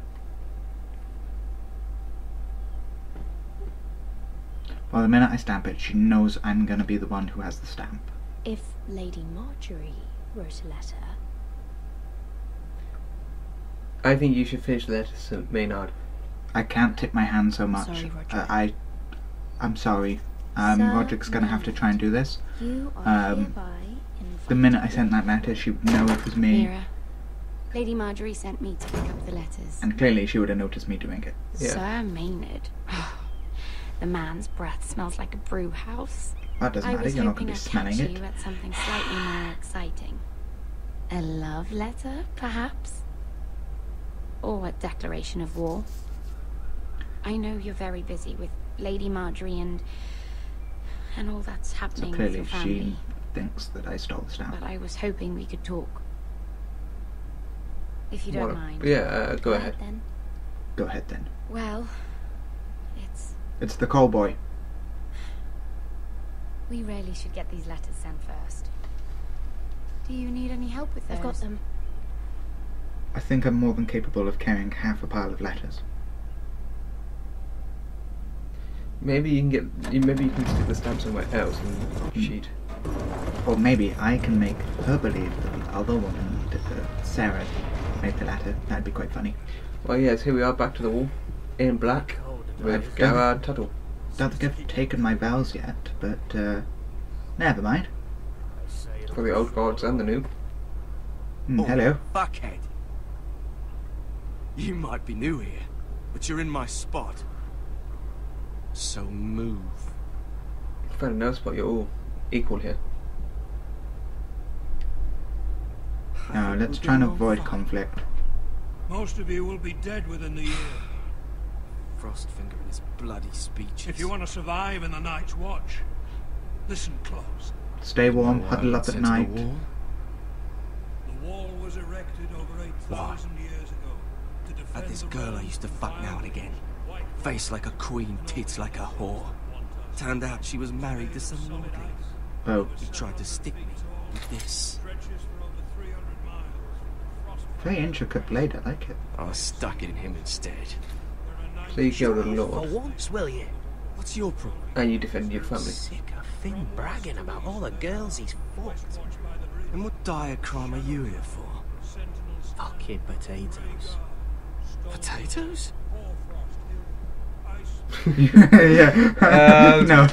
Well, the minute I stamp it, she knows I'm going to be the one who has the stamp. If Lady Margaery wrote a letter, I think you should finish the letter to St. Maynard. I can't tip my hand so much. sorry, uh, I, I'm sorry. Um, Sir Rodrik's going to have to try and do this. you are Um, hereby invited. The minute I sent that letter, she would know it was me, Mira, Lady Margaery sent me to pick up the letters. and clearly she would have noticed me doing it. Sir Maynard. the man's breath smells like a brew house. That doesn't I matter, you're not going to be smelling it. you at something slightly more exciting. A love letter, perhaps? Or a declaration of war? I know you're very busy with Lady Margaery and and all that's So happening with clearly your family. she thinks that I stole the staff. But I was hoping we could talk. If you don't What- mind. Yeah, uh, go ahead. Then. Go ahead then. Well, it's It's the call boy. we really should get these letters sent first. Do you need any help with those? I've got them. I think I'm more than capable of carrying half a pile of letters. Maybe you can get. Maybe you can stick the stamp somewhere else in the sheet. Or maybe I can make her believe that the other woman, uh, Sera, made the letter. That'd be quite funny. Well, yes, here we are back to the wall in black with Don't- Gared Tuttle. Don't think I've taken my vows yet, but uh, never mind. For the old gods and the new. Hmm, Oh, hello. Fuckhead. You might be new here, but you're in my spot. So move. If I no spot, you're all equal here. Now let's try and avoid conflict. Most of you will be dead within the year. Frostfinger and his bloody speeches. If you want to survive in the night's watch, listen close. Stay warm, No huddle up at into the night. wall? The wall was erected over 8,000 years ago to defend Had this the girl I used to fuck now and again. Face like a queen, tits like a whore. Turned out she was married to some lordling. Oh, He tried to stick me with this. very intricate blade. I like it. I was stuck it in him instead. So you killed the For Lord, once, will you? What's your problem? and you defended your family. Sick of Finn bragging about all the girls he's fucked. And what dire crime are you here for? Fucking potatoes. Potatoes? yeah. Um, no.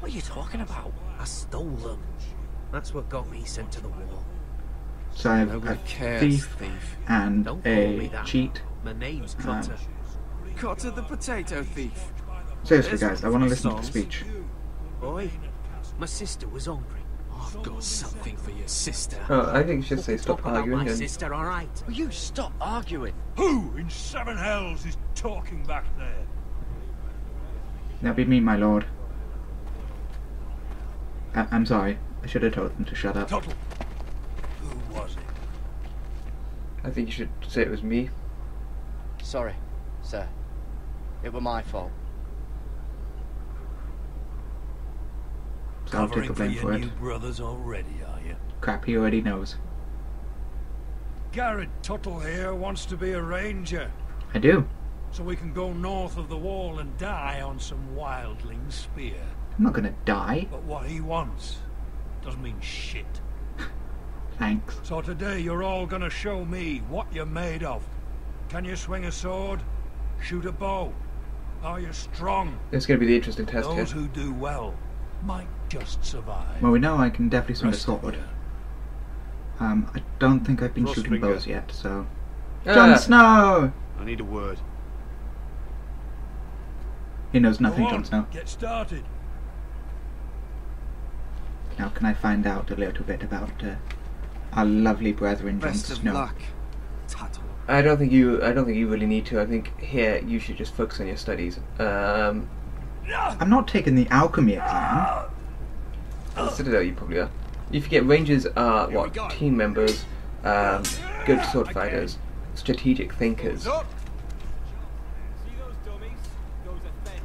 What are you talking about? I stole them. That's what got me sent to the wall. So I have Nobody a cares, thief thief. and Don't call me a that. cheat. My name's Um, Cotter. Cotter the potato thief. Seriously, guys, I want to listen to the speech. Boy, my sister was hungry. I've got something for your sister. Oh, I think she should say stop Talk about arguing my and sister, all right? Will you stop arguing? Who in seven hells is talking back there? That'd be me, my lord. I- I'm sorry. I should have told them to shut up. Tuttle. Who was it? I think you should say it was me. Sorry, sir. It were my fault. So I'll take Covering the for blame your for it. brothers already, are you? Crap, he already knows. Gared Tuttle here wants to be a ranger, I do. so we can go north of the wall and die on some wildling spear. I'm not gonna die. But what he wants doesn't mean shit. Thanks. So today you're all gonna show me what you're made of. Can you swing a sword? Shoot a bow? Are you strong? It's going to be the interesting test here. Those who do well might just survive. Well, we know I can definitely swing a sword. Um, I don't think I've been shooting Frostfinger. bows yet, so. Ah. Jon Snow! I need a word. He knows nothing, on, Jon Snow. Get started. Now, can I find out a little bit about uh, our lovely brethren, Jon Best of Snow? luck, Tuttle. I don't think you. I don't think you really need to. I think here you should just focus on your studies. Um, I'm not taking the alchemy exam. the Citadel, you probably are. You forget Rangers are what team members, um, good sword fighters, strategic thinkers.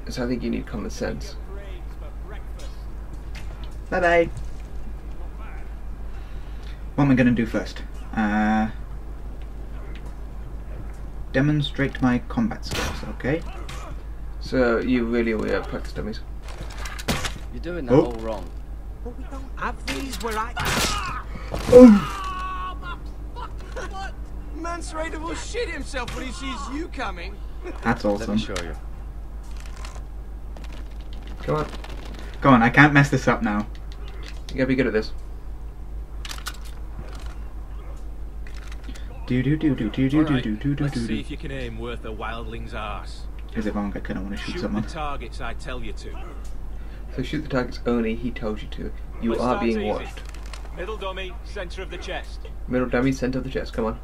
So I think you need common sense. Bye bye. What am I going to do first? Uh, demonstrate my combat skills, okay? So you really were practice dummies. You're doing that Oh. all wrong. But we don't have these where I. Mance Rayder will shit himself when he sees you coming. That's awesome. Let me show you. Come on, Go on, I can't mess this up now. you gotta be good at this. Do do do do do do do do do do do see if you can aim worth a wildling's arse. Is it wrong? I kind of want to shoot Shoot someone. the targets I tell you to. So shoot the targets only he tells you to. You are being easy. watched. Middle dummy, centre of the chest. Middle dummy, center of the chest. Come on.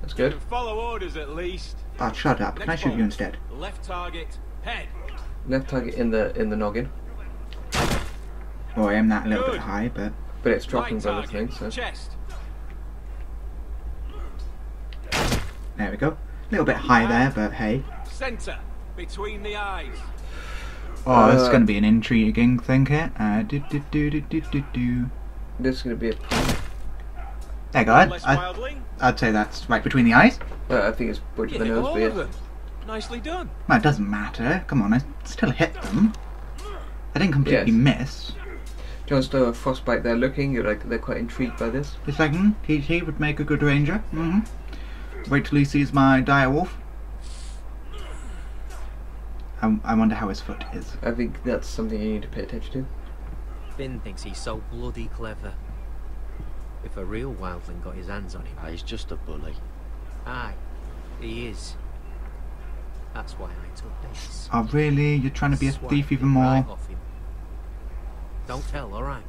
That's good. Follow orders at least. Oh, shut up. Can I shoot you instead? Left target, head. Left target in the in the noggin, Oh, I am that a little bit high, but... but it's dropping Right by the target, thing. So chest. There we go. A little bit high there, but hey. Center, between the eyes. Oh, this is Uh, going to be an intriguing thing here. Uh, do, do, do, do, do, do, do. this is going to be a. There you go. I'd, I'd. I'd say that's right between the eyes. Uh, I think it's bridge of You the nose, but yeah. Nicely done. Well, it doesn't matter. Come on, I still hit them. I didn't completely Yes. miss. Jon Snow, Frostbite, they're looking. You're like they're quite intrigued by this. It's like, hmm, he, he would make a good ranger. hmm Wait till he sees my dire wolf. I, I wonder how his foot is. I think that's something you need to pay attention to. Finn thinks he's so bloody clever. If a real wildling got his hands on him. Ah, he's just a bully. Aye, he is. That's why I took this. Oh, really? You're trying to be a Swipe thief even more? right off him. Don't tell, alright?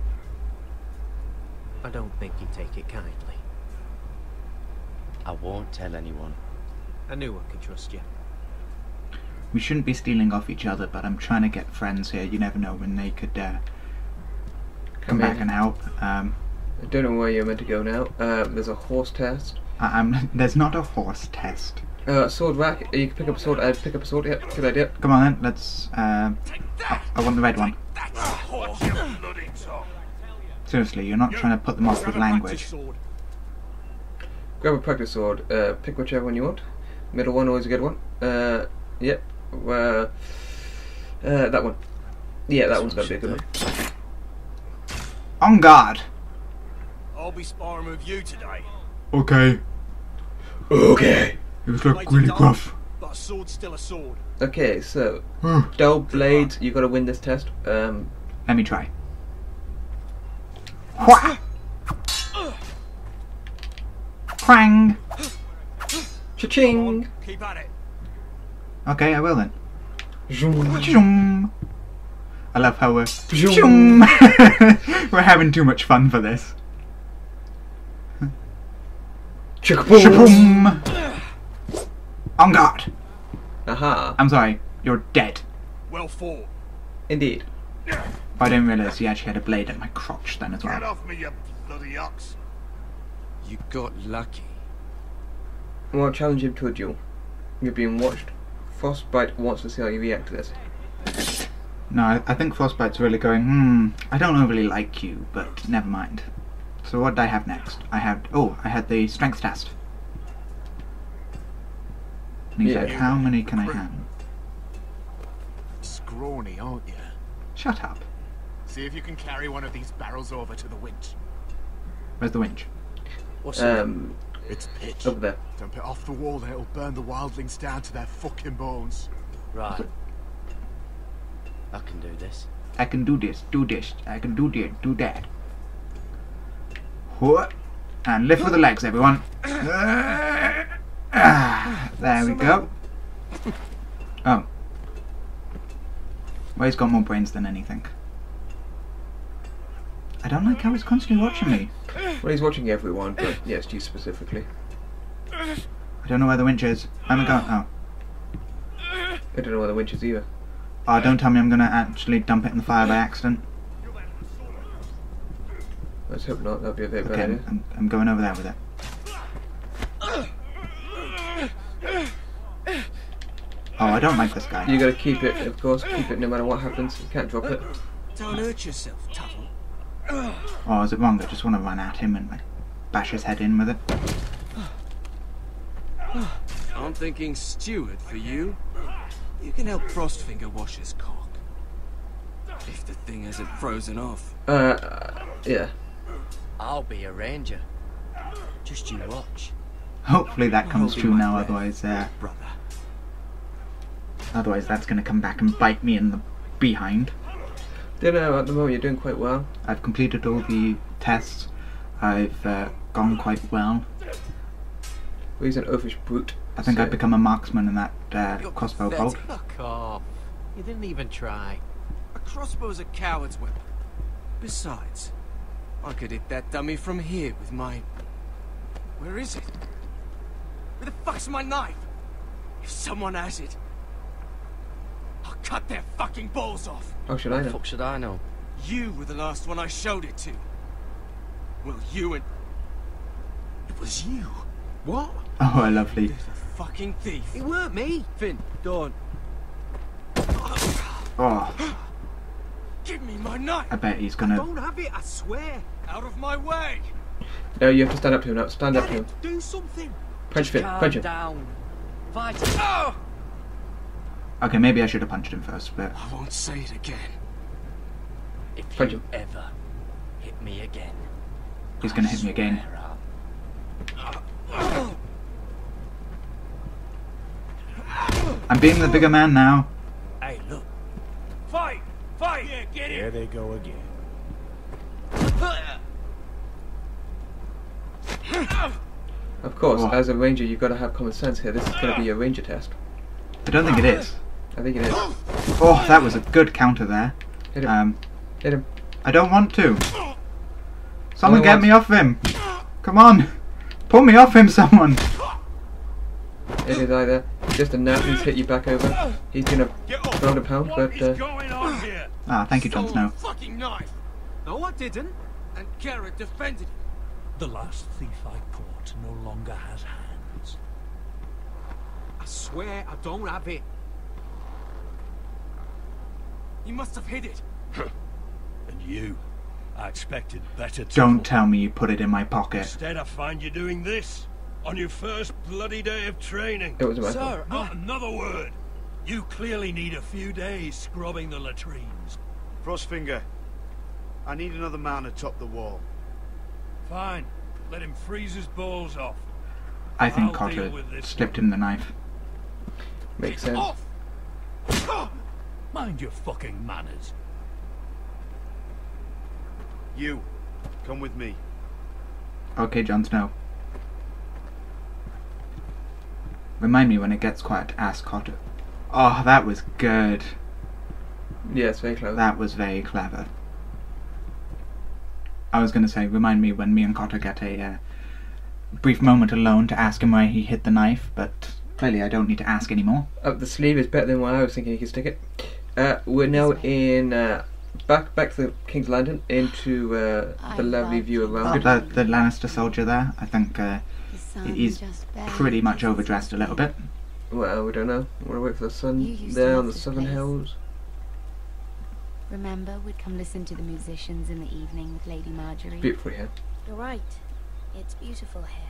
I don't think he'd take it kindly. I won't tell anyone. I knew I could trust you. We shouldn't be stealing off each other, but I'm trying to get friends here. You never know when they could uh, come Come back and help. Um, I don't know where you're meant to go now. Um, there's a horse test. I, I'm, there's not a horse test. Uh, sword rack. You can pick up a sword. I'd pick up a sword. Yeah, good idea. Come on then, let's. Uh, I, I want the red one. Seriously, you're not trying to put them off with language. Grab a practice sword. Uh, pick whichever one you want. Middle one, always a good one. Uh, yep. Uh, uh, that one. Yeah, that one's got to be a good one. On guard. I'll be sparring with you today. Okay. Okay. You like really gruff. But a sword's still a sword. Okay, so dull blades. You got to win this test. Um, Let me try. Wha- Krang. Cha-ching. Keep at it. Okay, I will then. Zoom. Zoom. I love how we're Zoom. Zoom. we're having too much fun for this. Chickaboom. Shaboom. On guard. Aha. I'm sorry, you're dead. Well fought. Indeed. I didn't realise he actually had a blade at my crotch then as well. Get well. off me, you bloody ox. You got lucky. I want challenge him to a duel. You're being watched. Frostbite wants to see how you react to this. No, I, I think Frostbite's really going, hmm, I don't overly like you, but never mind. So what did I have next? I had, oh, I had the strength test. And he Yeah. said, how many can I have? Scrawny, aren't you? Shut up. See if you can carry one of these barrels over to the winch. Where's the winch? What's it? Um, It's pitch. over there. Dump it off the wall and it'll burn the wildlings down to their fucking bones. Right. I can do this. I can do this, do this, I can do this, do that. And lift with the legs, everyone. There we go. Oh. Well, he's got more brains than anything. I don't like how he's constantly watching me. Well, he's watching everyone, but yes, you specifically. I don't know where the winch is. I'm going. Oh. I don't know where the winch is either. Oh, don't tell me I'm gonna actually dump it in the fire by accident. Let's hope not. That'd be a very bad Okay, idea. I'm, I'm going over there with it. Oh, I don't like this guy. You gotta keep it, of course. Keep it no matter what happens. You can't drop it. Don't hurt yourself, Tuttle. Oh, is it wrong? I just want to run at him and like bash his head in with it. I'm thinking steward for you. You can help Frostfinger wash his cock. If the thing hasn't frozen off. Uh, yeah. I'll be a ranger. Just you watch. Hopefully that comes true now. breath, Otherwise, uh, brother. otherwise that's gonna come back and bite me in the behind. Don't know. At the moment, you're doing quite well. I've completed all the tests. I've uh, gone quite well. Well, he's an oafish brute. I think so- I've become a marksman in that uh, crossbow bolt. Fuck off. You didn't even try. A crossbow's a coward's weapon. Besides, I could hit that dummy from here with my... Where is it? Where the fuck's my knife? If someone has it, I'll cut their fucking balls off. How should I know? fuck should I know? You were the last one I showed it to. Well, you and... It was you. What? Oh, lovely. The Fucking thief. It weren't me. Finn, don't. Oh, Give me my knife. I bet he's gonna. Don't have it, I swear. Out of my way. No, you have to stand up to him now. Stand up to him. Do something. Punch Finn. Calm Punch him. down. Fight. Oh! Okay, maybe I should have punched him first, but I won't say it again. If Punch you him. ever hit me again, he's gonna hit me again. I'll- I'm being the bigger man now. Hey, look. Fight! Fight! Yeah, get Here they go again. Of course, Oh. as a ranger, you've got to have common sense here. This is going to be a ranger test. I don't think it is. I think it is. Oh, that was a good counter there. Hit him. Um, Hit him. I don't want to. Someone get me off him. Come on. Pull me off him, someone. It is either just a nap he's hit you back over. He's gonna ground a pound, but is uh, going on here? Ah, thank you, Jon Stole Snow. fucking knife. No, I didn't. And Gared defended it. The last thief I caught no longer has hands. I swear I don't have it. You must have hid it. And you? I expected better. To Don't tell me you put it in my pocket. Instead, I find you doing this on your first bloody day of training. it was my fault. Sir, not another word. You clearly need a few days scrubbing the latrines. Frostfinger, I need another man atop the wall. Fine. Let him freeze his balls off. I think I'll Cotter deal with this slipped him the knife. Makes sense. Mind your fucking manners. You, come with me. Okay, Jon Snow. Remind me when it gets quiet to ask Cotter. Oh, that was good. Yeah, it's very clever. That was very clever. I was going to say, remind me when me and Cotter get a uh, brief moment alone to ask him where he hid the knife, but clearly I don't need to ask anymore. Uh, the sleeve is better than what I was thinking he could stick it. Uh, we're now in uh, back back to the King's Landing into uh, the lovely view around The, the Lannister soldier there, I think uh, he's pretty much overdressed a little bit. Well, we don't know. We're wait for the sun You used to there on the this southern place. hills. Remember, we'd come listen to the musicians in the evening with Lady Margaery. Beautiful here. You're right. It's beautiful here.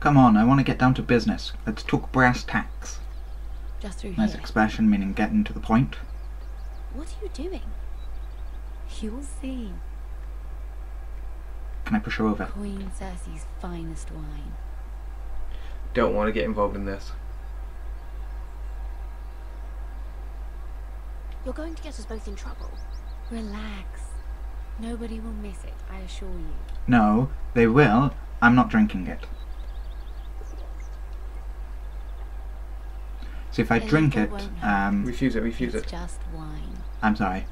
Come on, I want to get down to business. Let's talk brass tacks. Just through Nice here. expression meaning getting to the point. What are you doing? You'll see. Can I push her over? Queen Cersei's finest wine. Don't want to get involved in this. You're going to get us both in trouble. Relax. Nobody will miss it, I assure you. No, they will. I'm not drinking it. So if I A drink it, won't um, Refuse it, refuse it's it. just wine. I'm sorry.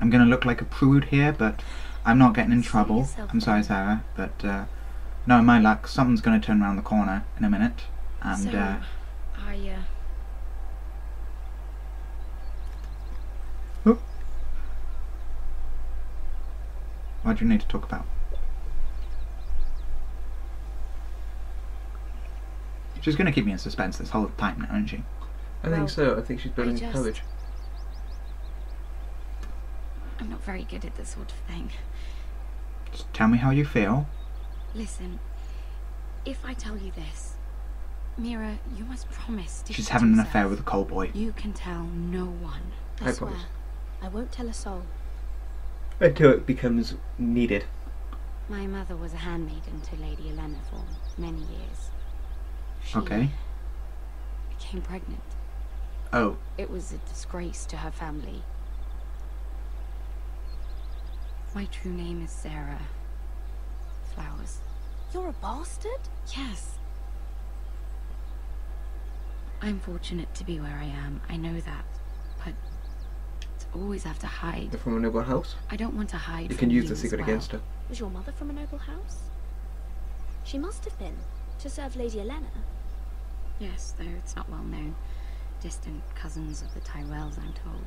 I'm gonna look like a prude here, but I'm not getting in trouble. I'm sorry. Sera, but uh, no, my luck, something's gonna turn around the corner in a minute, and so, uh, I, uh... what do you need to talk about? She's gonna keep me in suspense this whole time now, isn't she? I Well, think so. I think she's building just- courage. I'm not very good at this sort of thing. Just tell me how you feel. Listen, if I tell you this, Mira, you must promise to She's having an affair with a coal boy. You can tell no one. I, I swear. promise. I won't tell a soul. Until it becomes needed. My mother was a handmaiden to Lady Olenna for many years. She Okay. became pregnant. Oh, It was a disgrace to her family. My true name is Sera Flowers. You're a bastard? Yes. I'm fortunate to be where I am. I know that. But to always have to hide. They're from a noble house. I don't want to hide. You from can use the secret well. against her. Was your mother from a noble house? She must have been, to serve Lady Olenna. Yes, though it's not well known. Distant cousins of the Tyrells, I'm told.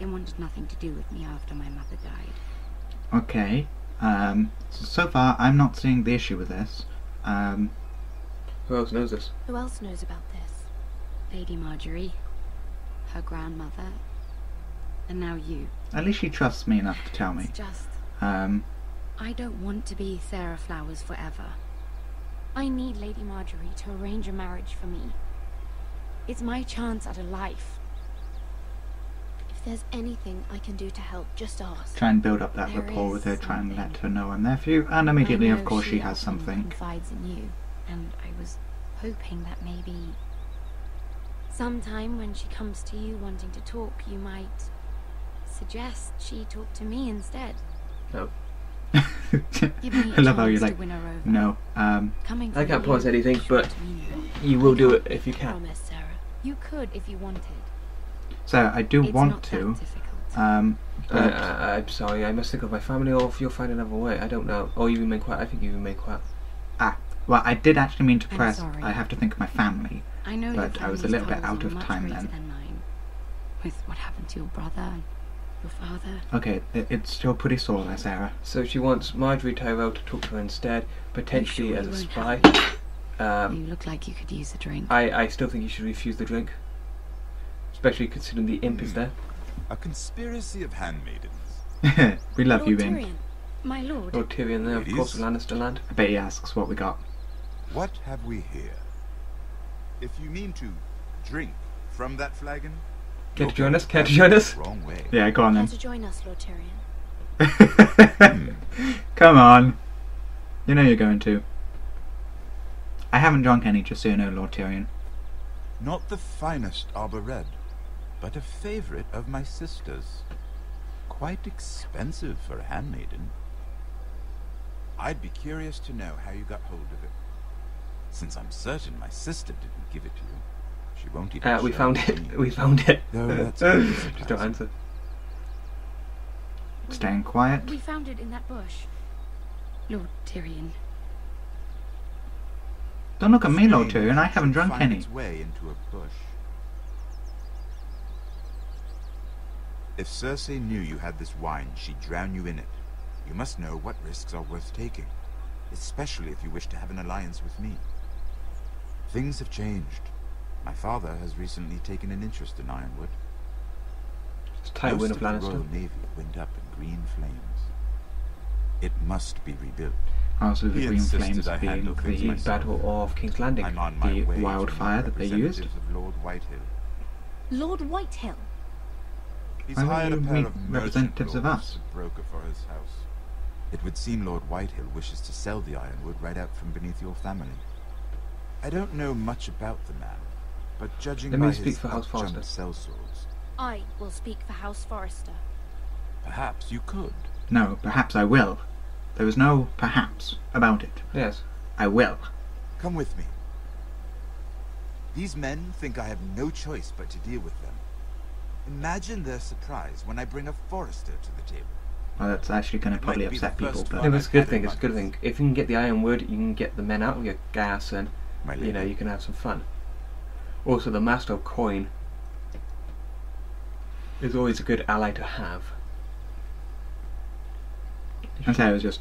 They wanted nothing to do with me after my mother died. Okay. Um, so, so far, I'm not seeing the issue with this. Um, Who else knows this? Who else knows about this? Lady Margaery, her grandmother, and now you. at least she trusts me enough to tell me. It's just, Um, I don't want to be Sera Flowers forever. I need Lady Margaery to arrange a marriage for me. It's my chance at a life. If there's anything I can do to help, just ask. try and build up that There rapport with is her, try and let her know I'm there for you, and immediately, of course, she, she has something. Confides in you, and I was hoping that maybe sometime when she comes to you wanting to talk, you might suggest she talk to me instead. No. Give me a I love how you're like, win her over. no. Um, Coming I can't you, promise anything, but to mean it. you will do it if you can. Promise, Sera. You could if you wanted. So I do It's want not to. difficult. Um, Uh, but I, I'm sorry, I must think of my family, or if you'll find another way. I don't know. Or you remain quiet. I think you remain quiet. ah, well, I did actually mean to I'm press. sorry. I have to think of my family. I know your but I was a family's little bit out of time then. Than mine. With what happened to your brother and your father. Okay, it, it's still pretty sore there, Sera. So she wants Margaery Tyrell to talk to her instead, potentially sure as a won't spy. you Um, look like you could use a drink. I, I still think you should refuse the drink, especially considering the imp is hmm. there. A conspiracy of handmaidens. we love you, Lord Vin. Tyrion, my lord. Lord Tyrion there, of course, of Ladies? Lannister land. I bet he asks what we got. What have we here? If you mean to drink from that flagon, Care you're to join us? Care to join us? Wrong way. Yeah, go on Care then. to join us, Lord Tyrion? Come on. You know you're going to. I haven't drunk any, just so you know, Lord Tyrion. Not the finest Arbor Red, but a favorite of my sister's. Quite expensive for a handmaiden. I'd be curious to know how you got hold of it. Since I'm certain my sister didn't give it to you. She won't even Uh, we found it. We found it. No, that's very Just don't surprising. answer. Staying quiet. We found it in that bush. Lord Tyrion. Don't look at me, Lord Strange Tyrion. I haven't drunk find any. its way into a bush. If Cersei knew you had this wine, she'd drown you in it. You must know what risks are worth taking, especially if you wish to have an alliance with me. Things have changed. My father has recently taken an interest in Ironwood. It's Tywin Most of the Lannister. Royal Navy went up in green flames. It must be rebuilt. Ah, also, the He green flames I being the myself. Battle of King's Landing. I'm on my the way wildfire that they used. of Lord Whitehill. Lord Whitehill. He's Why hired a pair of representatives of us? broker for his house. It would seem Lord Whitehill wishes to sell the ironwood right out from beneath your family. I don't know much about the man, but judging Let by me speak his for House upjumped Forrester. sellswords, I will speak for House Forrester. perhaps you could. No, perhaps I will. There was no perhaps about it. Yes. I will. Come with me. These men think I have no choice but to deal with them. Imagine their surprise when I bring a Forrester to the table. Well, that's actually going to probably might be the upset people, but No, but it's a good thing. It's a good thing. If you can get the ironwood, you can get the men out of your gas, and you know you can have some fun. Also, the Master of Coin is always a good ally to have. and Sera was just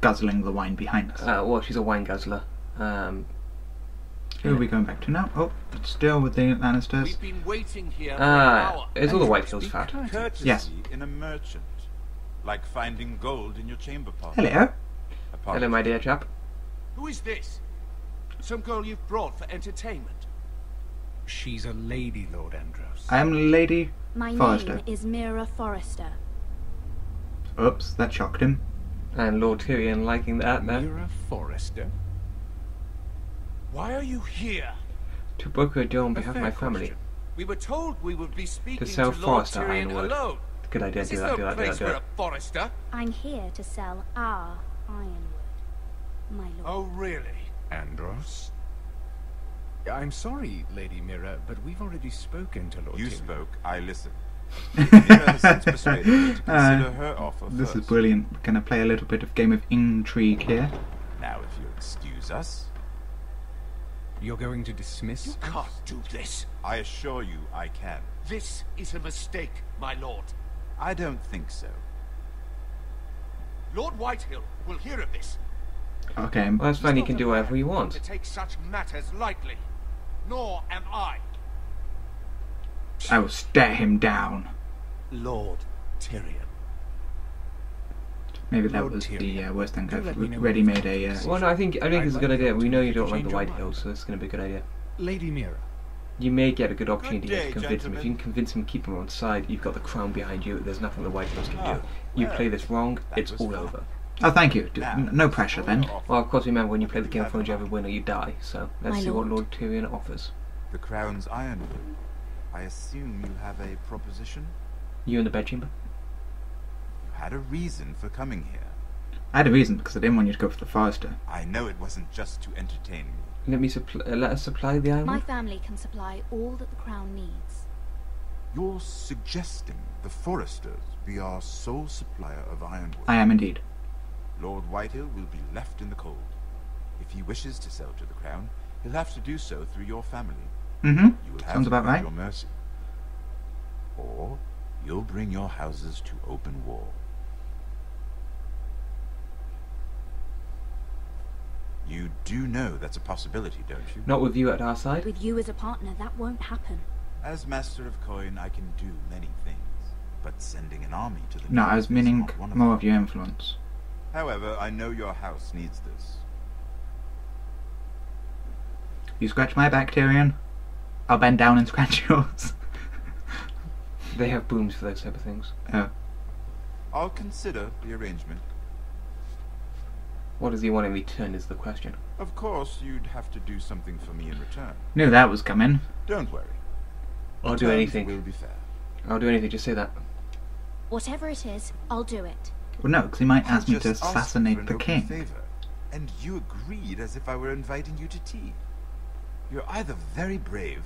guzzling the wine behind us. Uh, well, she's a wine guzzler. Um, Who are we going back to now? Oh, still with the Lannisters. We've been waiting here for Ah, an hour. it's all the Whitehills fat. Yes. in a merchant. Like finding gold in your chamber pot. Hello. hello, my dear chap. Who is this? Some girl you've brought for entertainment? She's a lady, Lord Andros. I am Lady My Forrester. name is Mira Forrester. Oops, that shocked him. And Lord Tyrion liking that there. Mira Forrester. Why are you here? To broker a deal on behalf of my family. question. We were told we would be speaking To sell Lord Forrester Tyrion ironwood. alone. Good idea, This do that, no do that, do that, do that. a Forrester. I'm here to sell our ironwood, my lord. Oh, really? Andros? I'm sorry, Lady Mira, but we've already spoken to Lord You Tyrion. spoke, I listened. Mira has since persuaded me to Uh, her offer this is brilliant. We're going to play a little bit of game of intrigue here. Now, if you'll excuse us. You're going to dismiss You can't do this. I assure you I can. This is a mistake, my lord. I don't think so. Lord Whitehill will hear of this. Okay. Well, that's fine. You can do whatever you want. To take such matters lightly. Nor am I. I will stare him down. Lord Tyrion. Maybe that was the Tyrion. uh, worst thing Do I've let me know already made a. Uh, Well, no, I think I think it's a good idea. We know you don't like the Whitehills, so it's going to be a good idea. Lady Mira. You may get a good opportunity Good day, to convince him. If you can convince him, keep him on side. You've got the crown behind you. There's nothing the Whitehills can Ah, do. You play this wrong, it's all over. oh, thank you. D- n- no pressure then. Well, of course, remember when you play the Game of Thrones, you either win or you die. So let's My see what lord. Lord Tyrion offers. The Crown's iron. I assume you have a proposition? You in the bedchamber. You had a reason for coming here. I had a reason because I didn't want you to go for the Forrester. I know it wasn't just to entertain me. Let me supply. Uh, let us supply the island. My family can supply all that the crown needs. You're suggesting the Forresters be our sole supplier of ironwood. I am indeed. Lord Whitehill will be left in the cold. If he wishes to sell to the Crown, he'll have to do so through your family. Mm-hmm. You will have Sounds to about right. your mercy. Or you'll bring your houses to open war. You do know that's a possibility, don't you? Not with you at our side. With you as a partner, that won't happen. As Master of Coin, I can do many things, but sending an army to the No, I was meaning of more of your influence. However, I know your house needs this. You scratch my back, Tyrion. I'll bend down and scratch yours. They have booms for those type of things. Oh. I'll consider the arrangement. What does he want in return? Is the question. Of course, you'd have to do something for me in return. Knew that was coming. Don't worry. I'll do Terms anything. will be fair. I'll do anything. Just say that. Whatever it is, I'll do it. Well, no, because he might ask me to just asked for assassinate the king. Favor, and you agreed as if I were inviting you to tea. You're either very brave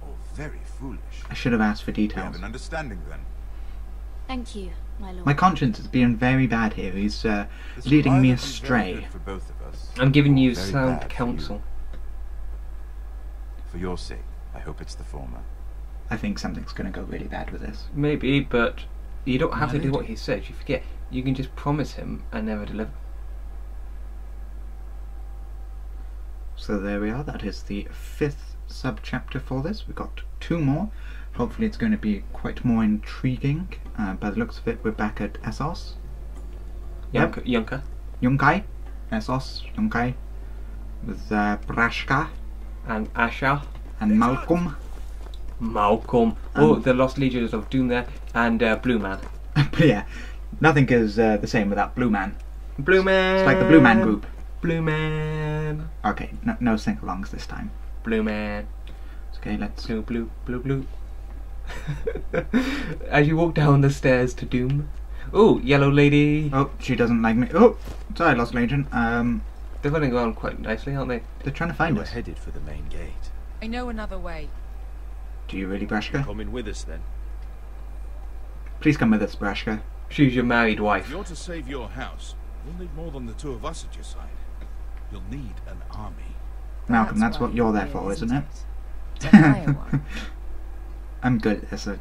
or very foolish. I should have asked for details. We have an understanding then. Thank you, my lord. My conscience is being very bad here. He's uh, leading me either be very astray. for both of us. I'm giving you sound bad for counsel. you. For your sake, I hope it's the former. I think something's going to go really bad with this. Maybe, but you don't have My to do what he says. You forget. You can just promise him and never deliver. So there we are. That is the fifth sub-chapter for this. We've got two more. Hopefully it's going to be quite more intriguing. Uh, by the looks of it, we're back at Essos. Yep. Yunka. Yunka. Yunkai. Essos. Yunkai. With uh, Brashka. And Asher. And Malcolm. Malcolm. Oh, Um, the Lost Legions of Doom there. And uh, Blue Man. but yeah, nothing is uh, the same without Blue Man. Blue Man. It's like the Blue Man group. Blue Man. Okay, no, no sing-alongs this time. Blue Man. Okay, let's... Blue, blue, blue, blue. As you walk down the stairs to Doom. Oh, yellow lady. Oh, she doesn't like me. Oh, sorry, Lost Legion. Um, They're running around quite nicely, aren't they? they're trying to find We're us. headed for the main gate. I know another way. Do you really, Brashka? Come in with us then. Please come with us, Brashka. She's your married wife. If wife. you're to save your house, you'll need more than the two of us at your side. You'll need an army. Malcolm, that's, That's what you're you're there for, isn't isn't it? To hire one. I'm good at this. uh,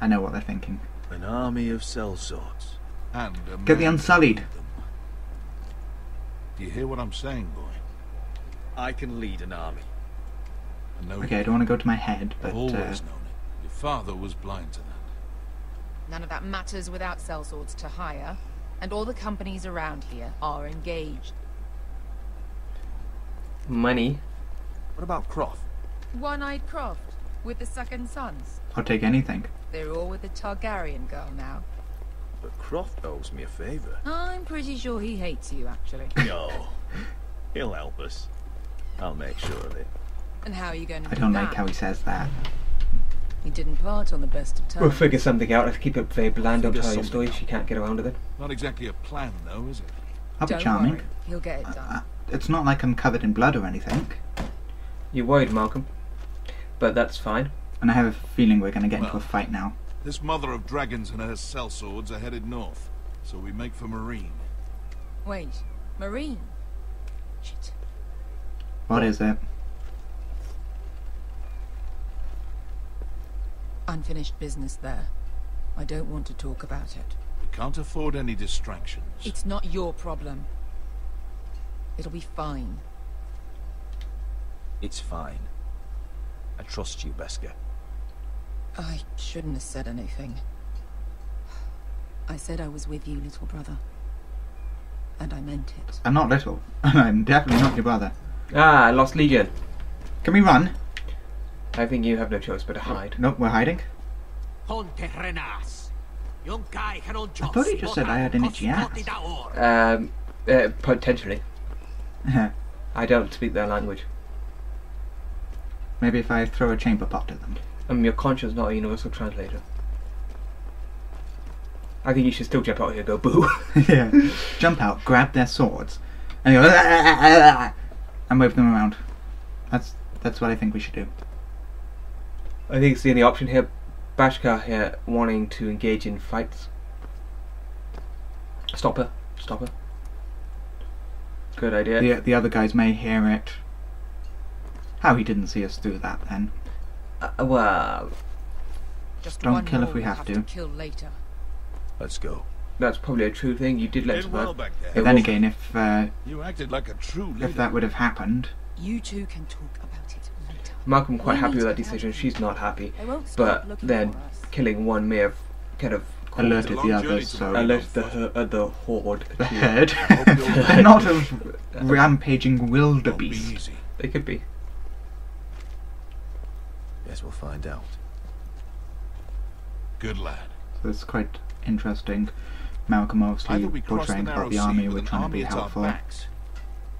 I know what they're thinking. An army of sellswords. And a Get the Unsullied. Do you hear what I'm saying, boy? I can lead an army. I know Okay, I don't want to go to my head, I've but always uh, known it. Your father was blind to that. None of that matters without sellswords to hire, and all the companies around here are engaged. Money. What about Croft? One-eyed Croft, with the second sons. I'll take anything. They're all with the Targaryen girl now. But Croft owes me a favour. I'm pretty sure he hates you, actually. No. He'll help us. I'll make sure of it. and how are you going to I do don't that? like how he says that. He didn't part on the best of terms. We'll figure something out. If you keep it very bland, don't Figure tell your something story. She can't get around with it. Not exactly a plan, though, is it? I'll be Don't charming. worry, he'll get it done. Uh, it's not like I'm covered in blood or anything. You're worried, Malcolm but that's fine. And I have a feeling we're going to get well, into a fight now. This mother of dragons and her sellswords are headed north, so we make for Meereen. Wait, Meereen? Shit. What is it? Unfinished business there. I don't want to talk about it. We can't afford any distractions. It's not your problem. It'll be fine. It's fine. I trust you, Beshka. I shouldn't have said anything. I said I was with you, little brother. And I meant it. I'm not little. I'm definitely not your brother. Ah, I Lost Legion. Can we run? I think you have no choice but to hide. Nope, we're hiding. Honte renas. Yung kai kanon I thought he just said I had an itchy ass. Um, uh, potentially. I don't speak their language. Maybe if I throw a chamber pot at them. Um, your conscience not a universal translator. I think you should still jump out here and go boo. yeah. Jump out, grab their swords, and go "Ah, and wave them around. That's that's what I think we should do. I think it's the only option here. Beshka here wanting to engage in fights. Stop her. Stop her. Good idea. The the other guys may hear it. How he didn't see us through that then. Uh, well, Just Don't one kill if we we'll have to. to. kill later. Let's go. that's probably a true thing. You did let us Did well back there. But then again, if uh, You acted like a true leader. if that would have happened, You two can talk about it later. Malcolm quite We happy with that decision. She's not happy, They won't stop but then killing one may have kind of alerted the others. So alerted the her- uh, the horde. the to- herd, Herd. not of rampaging wildebeest. They could be. Guess we'll find out. Good lad. So it's quite interesting. Malcolm obviously Either we cross the portraying narrow about the army, with we're an trying to army be at our helpful. backs,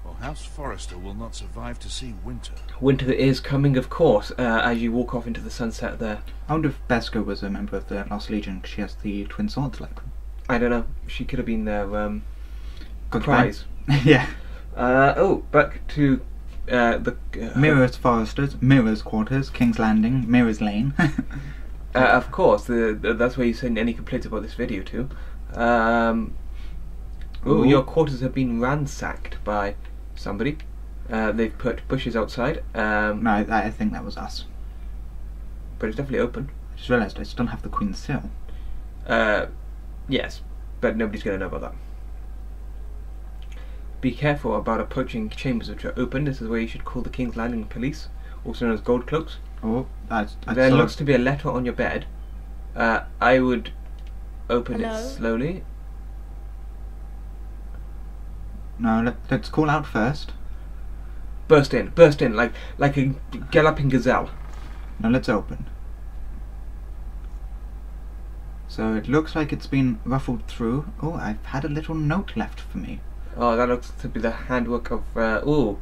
or House Forrester will not survive to see winter. Winter is coming, of course, uh, as you walk off into the sunset there. I wonder if Beska was a member of the Lost Legion 'cause she has the twin swords like them. I don't know. She could have been their um, Good prize. yeah. Uh, oh, back to uh, the uh, Mirrors Foresters, Mirrors Quarters, King's Landing, Mirrors Lane. Uh, of course, the, the, that's where you send any complaints about this video to. Um, ooh, Ooh. your quarters have been ransacked by somebody. Uh, they've put bushes outside, um, no, I, I think that was us. but it's definitely open. I just realised I still have the Queen's Seal. Uh, yes, but nobody's going to know about that. Be careful about approaching chambers which are open. This is where you should call the King's Landing police, also known as gold cloaks. Oh, that's, that's there sort looks to be a letter on your bed. Uh, I would open Hello? it slowly. No, let, let's call out first. Burst in, burst in, like like a galloping gazelle. Now let's open. So it looks like it's been ruffled through. Oh, I've had a little note left for me. Oh, that looks to be the handwork of uh, ooh,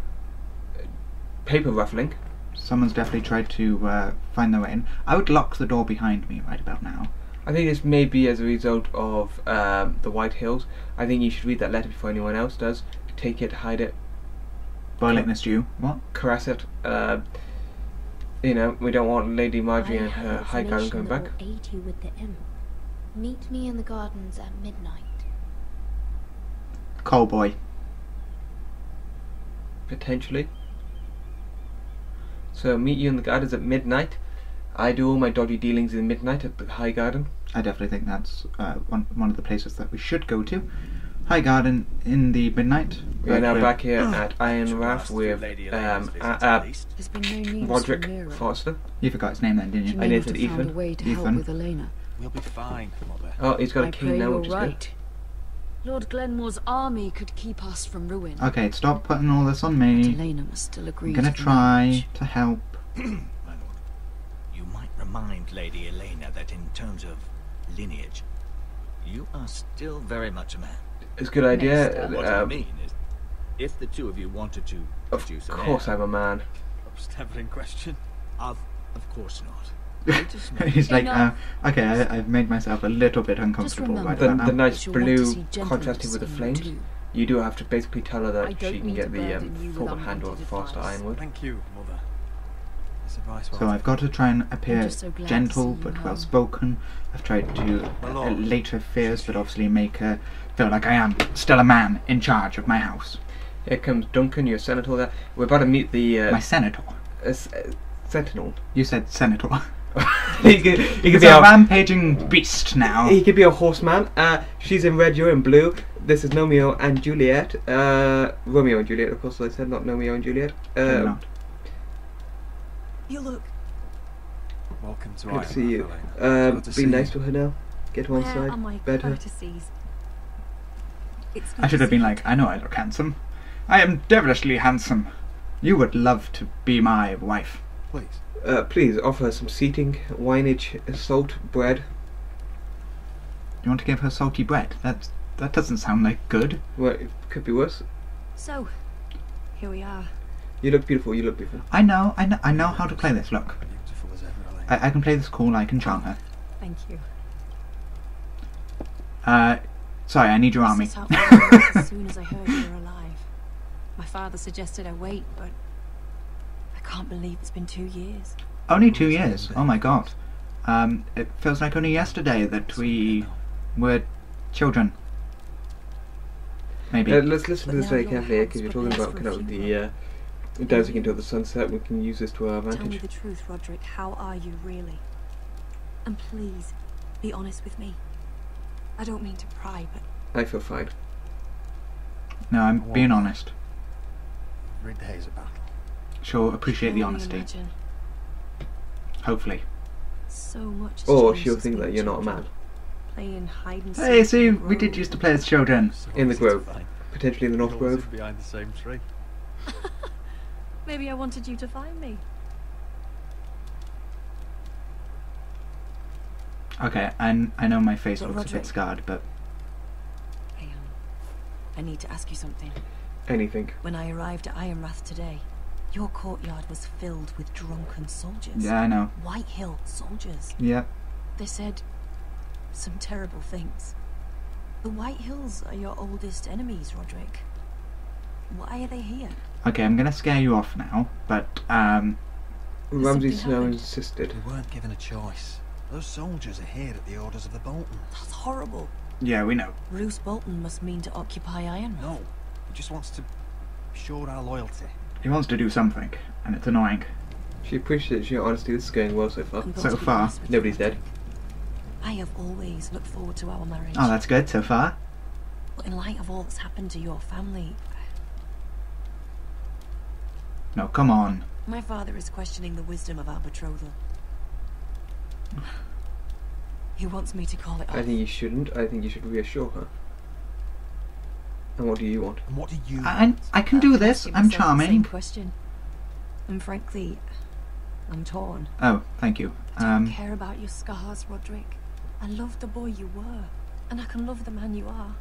paper ruffling. Someone's definitely tried to uh, find their way in. I would lock the door behind me right about now. I think this may be as a result of um, the Whitehills. I think you should read that letter before anyone else does. Take it, hide it, Boil it in a. What? caress it. Uh, you know, we don't want Lady Margaery I and her Highgarden coming back. will aid you with the imp. Meet me in the gardens at midnight. Callboy. Potentially. So meet you in the gardens at midnight. I do all my dodgy dealings in midnight at the Highgarden. I definitely think that's uh, one one of the places that we should go to. Highgarden in the midnight. We are now Right, back here at Ironrath with um, uh, uh, been no Rodrik from Mira. Foster. You forgot his name then, didn't you? I not named have Ethan. a way to help Ethan. We'll be fine, Mother. Oh, he's got a I king now, you're which is good. Right. Lord Glenmore's army could keep us from ruin. Okay, stop putting all this on me. Elaena must still agree I'm gonna to try marriage. to help. My lord, you might remind Lady Elaena that in terms of lineage, you are still very much a man. It's a good idea. What I Um, mean is, if the two of you wanted to of produce an course, heir, I'm a man. Stabbing question. of of course not. He's like, uh, okay, I, I've made myself a little bit uncomfortable right The, about the nice She'll want to blue see contrasting with the in you flames. too. You do have to basically tell her that she can get the burden um, you full handle of unwanted Foster. Ironwood. Thank you, Mother. This advice well So I've got to try and appear so gentle but well spoken. I've tried to My uh, allay her fears, but obviously make her feel like I am still a man in charge of my house. Here comes Duncan, your senator there. We're about to meet the uh, My senator. uh, uh, sentinel. You said senator. he could, he could He's be a a rampaging beast now. He could be a horseman. Uh, she's in red, you're in blue. This is Romeo and Juliet. Uh, Romeo and Juliet, of course, I said, not Romeo and Juliet. Fair Uh, enough. You look. Welcome to good to see you. Elaena. Um, to be see nice you. to her now. Get her on Where side. are my Bed her. courtesies? It's I should have been like, I know I look handsome. I am devilishly handsome. You would love to be my wife. Please. Uh, please offer her some seating, wineage, salt, bread. You want to give her salty bread? That that doesn't sound like good. Well, it could be worse. So, here we are. You look beautiful. You look beautiful. I know, I know, I know how to play this. Look, Beautiful as ever, I, I can play this cool. I can charm her. Thank you. Uh, sorry, I need your army. Set out for Ironrath as soon as I heard you were alive. My father suggested I wait, but I can't believe it's been two years. Only two years. Oh my god. Um, it feels like only yesterday that we were children. Maybe. Uh, let's listen to this very carefully because you're talking about kind of the few uh, dancing into the sunset. We can use this to our advantage. Tell me the truth, Rodrik. How are you really? And please, be honest with me. I don't mean to pry, but I feel fine. no, I'm being honest. Every day is a battle. She'll appreciate the honesty. imagine. Hopefully. So much. Or she'll think that you're not a man. Playing hide and seek. Hey, see, in we did used to play as children. In the grove. Potentially in the North Grove. behind the same tree. Maybe I wanted you to find me. Okay, I, I know my face But looks a bit scarred, but I, um, I need to ask you something. Anything. When I arrived at Ironrath today, your courtyard was filled with drunken soldiers. yeah, I know. Whitehill soldiers. Yeah. They said some terrible things. The Whitehills are your oldest enemies, Rodrik. Why are they here? Okay, I'm gonna scare you off now, but um, Ramsay Snow happened? insisted. We weren't given a choice. Those soldiers are here at the orders of the Boltons. That's horrible. yeah, we know. Roose Bolton must mean to occupy Ironrath. No, he just wants to show our loyalty. He wants to do something, and it's annoying. She appreciates your honesty. This is going well so far. So far, honest with you, Nobody's dead. I have always looked forward to our marriage. Oh, that's good so far. But in light of all that's happened to your family, No, come on. my father is questioning the wisdom of our betrothal. He wants me to call it off. I think you shouldn't. I think you should reassure her. And what do you want? And what do you I, I can do this. I'm myself the Same charming. question. And frankly, I'm torn. Oh, thank you. I Um, care about your scars, Rodrik. I love the boy you were, and I can love the man you are.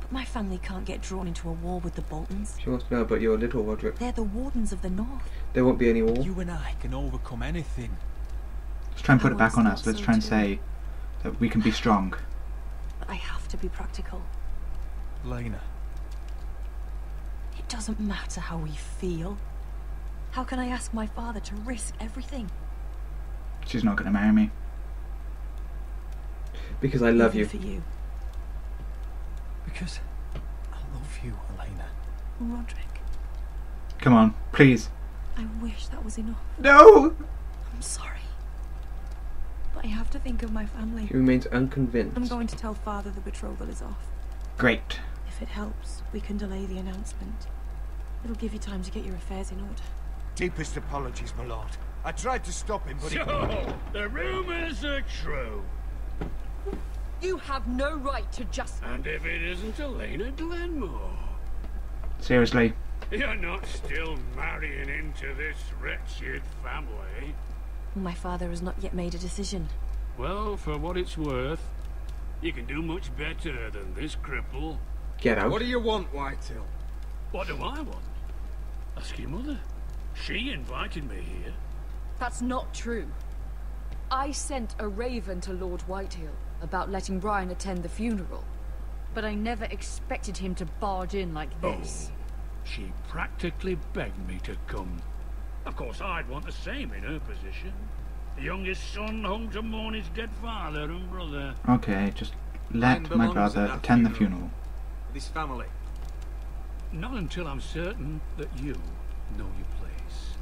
But my family can't get drawn into a war with the Boltons. She wants to know about your little Rodrik. They're the wardens of the North. There won't be any war. You and I can overcome anything. let's try and put I it back on us. Let's so try and too. say that we can be strong. But I have to be practical. Lena, It doesn't matter how we feel. How can I ask my father to risk everything? She's not gonna marry me. Because I love Even you. For you, because I love you, Elaena. Rodrik. Come on, please. I wish that was enough. No! I'm sorry. But I have to think of my family. He remains unconvinced. I'm going to tell father the betrothal is off. Great. If it helps, we can delay the announcement. It'll give you time to get your affairs in order. Deepest apologies, my lord. I tried to stop him, but he... So, the rumors are true. You have no right to just. And if it isn't Elaena Glenmore, Seriously. you're not still marrying into this wretched family. My father has not yet made a decision. Well, for what it's worth, you can do much better than this cripple. Get out. What do you want, Whitehill? What do I want? Ask your mother. She invited me here. That's not true. I sent a raven to Lord Whitehill about letting Ryon attend the funeral. But I never expected him to barge in like oh, this. Oh, She practically begged me to come. Of course, I'd want the same in her position. The youngest son home to mourn his dead father and brother. Okay, just let my brother attend the funeral. funeral. This family. Not until I'm certain that you know your place.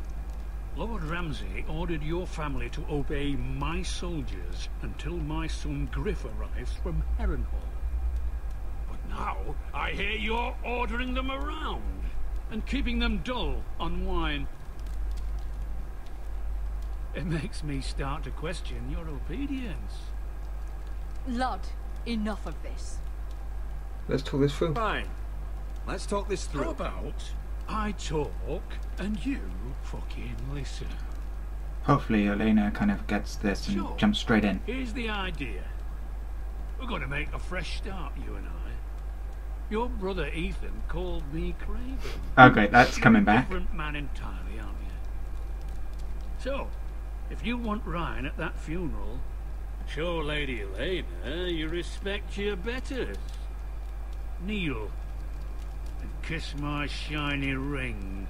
Lord Ramsay ordered your family to obey my soldiers until my son Gryff arrives from Harrenhal. But now I hear you're ordering them around and keeping them dull on wine. It makes me start to question your obedience. Lud, enough of this. Let's talk this through. Fine. Let's talk this through. How about I talk and you fucking listen? Hopefully Elaena kind of gets this and Sure. jumps straight in. Here's the idea. We're going to make a fresh start, you and I. Your brother Ethan called me Craven. Okay, that's You're coming a back. different man entirely, aren't you? So, if you want Ryon at that funeral, show Lady Elaena you respect your betters. Kneel and kiss my shiny ring.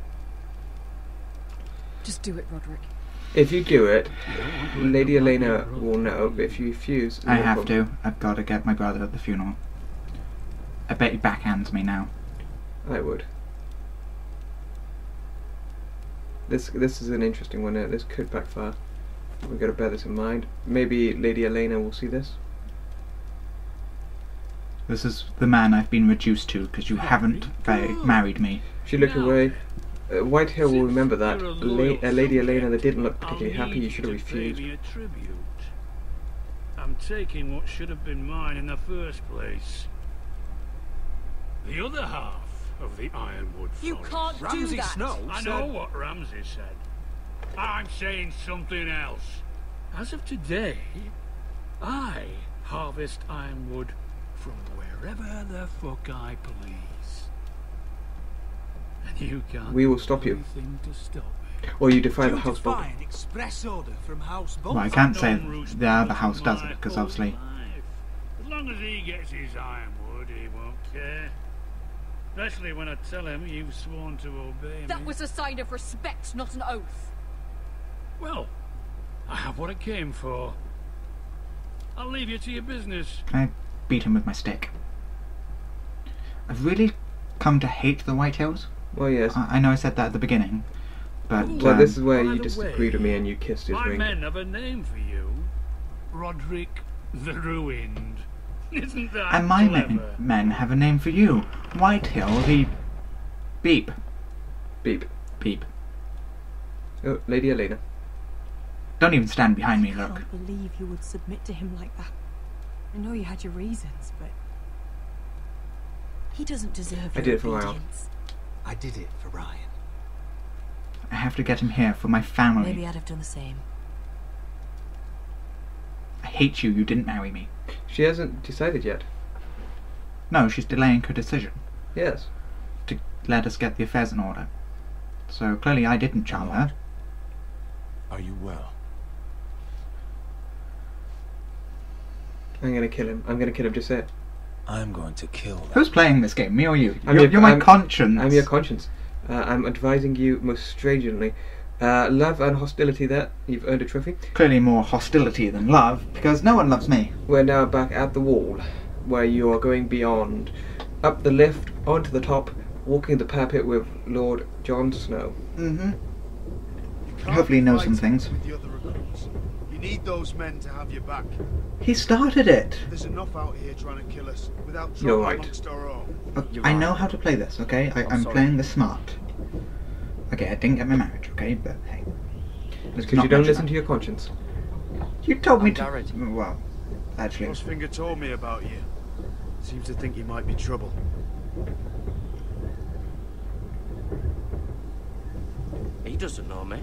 Just do it, Rodrik. If you do it, Lady Elaena will know. But if you refuse, I no have problem. to. I've got to get my brother at the funeral. I bet he backhands me now. I would. This this is an interesting one. This could backfire. We've got to bear this in mind. Maybe Lady Elaena will see this. This is the man I've been reduced to because you haven't ba- married me. If you look away, uh, Whitehill will remember that. a La- uh, Lady Elaena that didn't look I'll particularly happy. You should have to pay refused. me a tribute. I'm taking what should have been mine in the first place. The other half of the Ironwood You can't do Ramsay that. Snow I said- know what Ramsay said. I'm saying something else. As of today, I harvest ironwood from wherever the fuck I please. And you can't We will stop you. to stop. Or you defy the house bolt. find express order from House Well, I can't say Known the other house does it because obviously. As long as he gets his ironwood, he won't care. Especially when I tell him you've sworn to obey That was a sign of respect, not an oath. Well, I have what I came for. I'll leave you to your business. Can I beat him with my stick? I've really come to hate the Whitehills. Well, yes. I, I know I said that at the beginning, but Well, um, this is where you the disagreed with me and you kissed his My ring. men have a name for you. Rodrik the Ruined. Isn't that and my clever? men, men have a name for you. Whitehill, the beep, Beep. beep. Oh, Lady Elaena. Don't even stand behind me. look. I Look, can't believe you would submit to him like that. I know you had your reasons, but he doesn't deserve I did it for Ryon. I did it for Ryon. I have to get him here for my family. Maybe I'd have done the same. I hate you. You didn't marry me. She hasn't decided yet. No, she's delaying her decision Yes. to let us get the affairs in order. So clearly, I didn't charm her. Are you well? I'm gonna kill him. I'm gonna kill him. Just say it. I'm going to kill that. Who's playing this game? Me or you? I'm you're, your- you're my I'm- conscience. I'm your conscience. Uh, I'm advising you most stringently. Uh, love and hostility there. You've earned a trophy. Clearly, more hostility than love because no one loves me. We're now back at the wall, where you are going beyond. Up the lift, onto the top, walking the parapet with Lord Jon Snow. Mm-hmm. Hopefully, he knows some things. With the other recruits. You need those men to have your back. He started it. There's enough out here trying to kill us without You're right. amongst our own. Uh, I know how to play this, okay? I, I'm sorry. playing this smart. Okay, I didn't get my marriage, okay? But hey. let's Because you don't listen that. to your conscience. You told me I'm to. Gared. Well, actually, Frostfinger told me about you. Seems to think you might be trouble. He doesn't know me.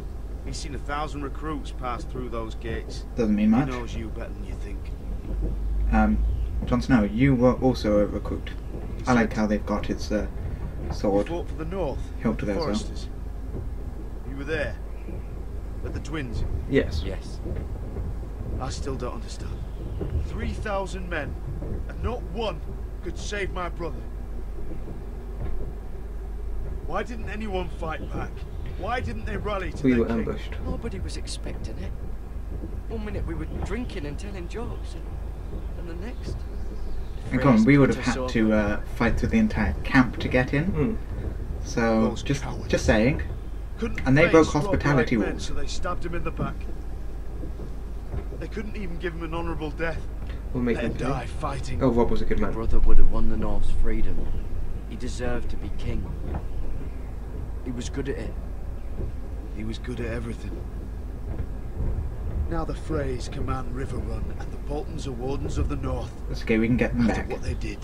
He's seen a thousand recruits pass through those gates. Doesn't mean much. He knows you better than you think. um, Jon Snow, you were also a recruit. I like how they've got his uh, You sword fought for the North. hilt to the there as well. Foresters. You were there. At the Twins. Yes. Yes. I still don't understand. 3,000 men, and not one could save my brother. Why didn't anyone fight back? Why didn't they rally to We their were king? ambushed. Nobody was expecting it. One minute we were drinking and telling jokes, and, and the next. And come on, we would have had to uh, fight through the entire camp to get in. Hmm. So just just saying. Couldn't And they broke hospitality like men, rules. So they stabbed him in the back. They couldn't even give him an honourable death. We'll make Let him pay. die fighting. Oh, Robb was a good man. Brother would have won the North's freedom. He deserved to be king. He was good at it. He was good at everything. Now the Freys command Riverrun, and the Boltons are wardens of the North. That's okay, we can get them back. what they did,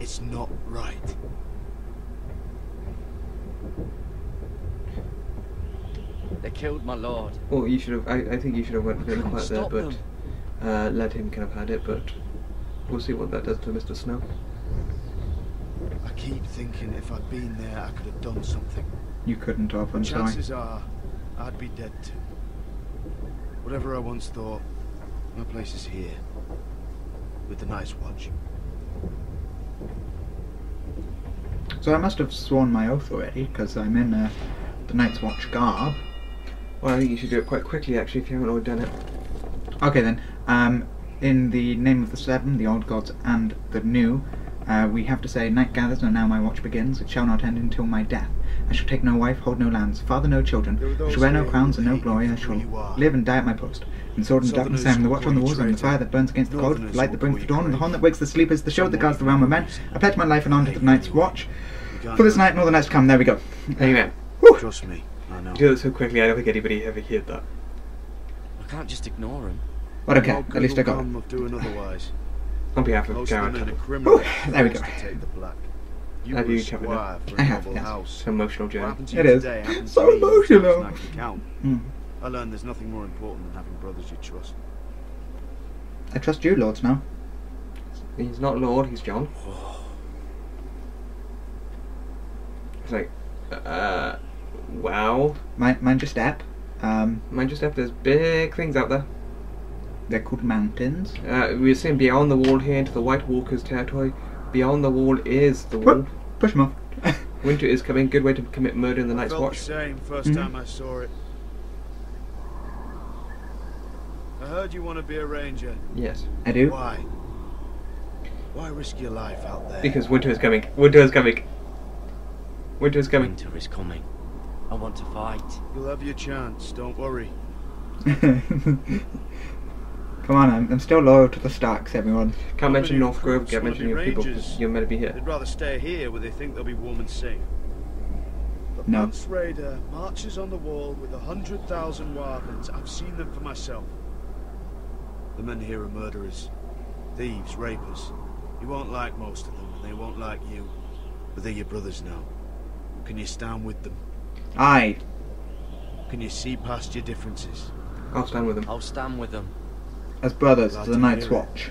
it's not right. They killed my lord. Well, you should have. I, I think you should have went for him can't quite there, stop but uh, let him kind of had it. But we'll see what that does to Mr. Snow. I keep thinking if I'd been there, I could have done something. You couldn't have, I'm sorry. Chances are, I'd be dead too. Whatever I once thought, my place is here. With the Night's Watch. So I must have sworn my oath already, because I'm in uh, the Night's Watch garb. Well, I think you should do it quite quickly, actually, if you haven't already done it. Okay then, um, in the name of the Seven, the Old Gods, and the New, uh, we have to say, Night gathers, and now my watch begins. It shall not end until my death. I shall take no wife, hold no lands, father no children. I shall wear no crowns and no glory. I shall live and die at my post. In sword and darkness I am the watch on the walls, and the fire that burns against the cold, the light that brings the dawn, and the horn that wakes the sleepers, the shield that guards the realm of men. I pledge my life and honour to the Night's Watch. For this night and all the nights to come. There we go. Amen. Trust me, I know. You do it so quickly, I don't think anybody ever heard that. I can't just ignore him. But okay, No at least I good got will it. come of doing otherwise. On behalf of Most Gared. men are Tuttle. criminals Whew, there we go. You Have were you a covered squire it? for have, yes. house. It's an emotional journey. It is. today happened to So emotional. Snack. Mm. I learned there's nothing more important than having brothers you trust. I trust you, Lords, now. He's not Lord, he's Jon. It's like, uh, wow. Mind, mind your step. Um, Mind your step, there's big things out there. they're called mountains. Uh, we're seeing beyond the wall here into the White Walkers' territory. Beyond the wall is the wall. Push him off. Winter is coming. Good way to commit murder in the Night's Felt Watch. the same 1st Mhm. time I saw it. I heard you want to be a ranger. Yes. I do. Why? Why risk your life out there? Because winter is coming. Winter is coming. Winter is coming. Winter is coming. I want to fight. You'll have your chance. Don't worry. Come on, I'm, I'm still loyal to the Starks, everyone. Can't mention Many North Grove. recruits Can't mention your people. rangers. You're meant to be here. They'd rather stay here where they think they'll be warm and safe. The No. Mance Rayder marches on the wall with a hundred thousand wildlings. I've seen them for myself. The men here are murderers, thieves, rapers. You won't like most of them, and they won't like you. But they're your brothers now. Can you stand with them? Aye. Can you see past your differences? I'll stand with them. I'll stand with them. As brothers Glad to the to Night's. Watch.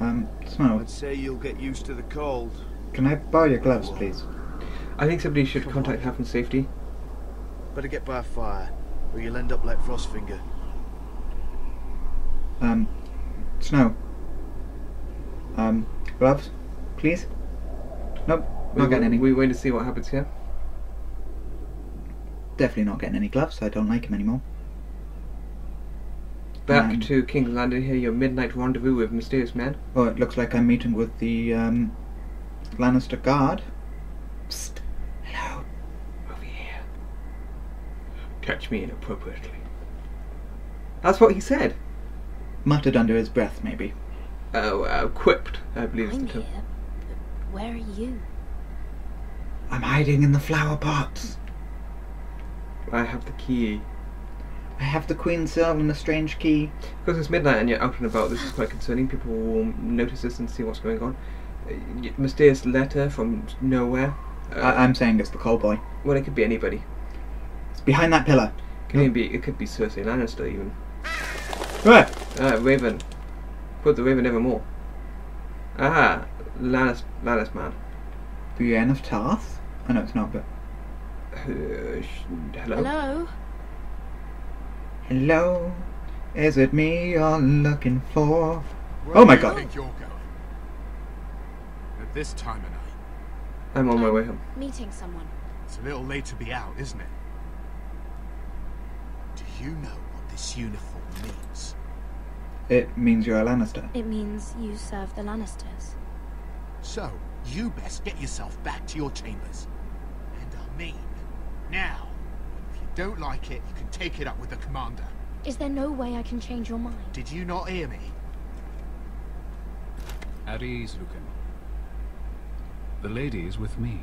Um, Snow, I'd say you'll get used to the cold. can I borrow your gloves, please? I think somebody should contact Health and Safety. Better get by a fire, or you'll end up like Frostfinger. Um, Snow. Um, gloves, please? Nope, We, not getting any. we wait to see what happens here. Definitely not getting any gloves, I don't like him anymore. Back Um, to King's Landing here, your midnight rendezvous with Mysterious Man. Oh, it looks like I'm meeting with the, um, Lannister guard. Psst. Hello. Over here. Touch me inappropriately. That's what he said. Muttered under his breath, maybe. Oh, uh, quipped, I believe is I'm here, where are you? I'm hiding in the flower pots. I have the key. I have the Queen's Seal and a strange key. Because it's midnight and you're out and about, this is quite concerning. People will notice this and see what's going on. Uh, mysterious letter from nowhere. Uh, I- I'm saying it's the call boy. well, it could be anybody. It's behind that pillar. Can even be? It could be Cersei Lannister even. Where? Uh, Raven. Put the Raven evermore. Ah, Lannis, Lannis man. Brienne of Tarth? I know it's not, but. Uh, hello. Hello? Hello? Is it me you're looking for? Where Oh my do you god. think you're going? At this time of night. I'm on my way home. Meeting someone. It's a little late to be out, isn't it? Do you know what this uniform means? It means you're a Lannister. It means you serve the Lannisters. So, You best get yourself back to your chambers. And I mean, now. If you don't like it, you can take it up with the commander. Is there no way I can change your mind? Did you not hear me? At ease, Lucan. The lady is with me.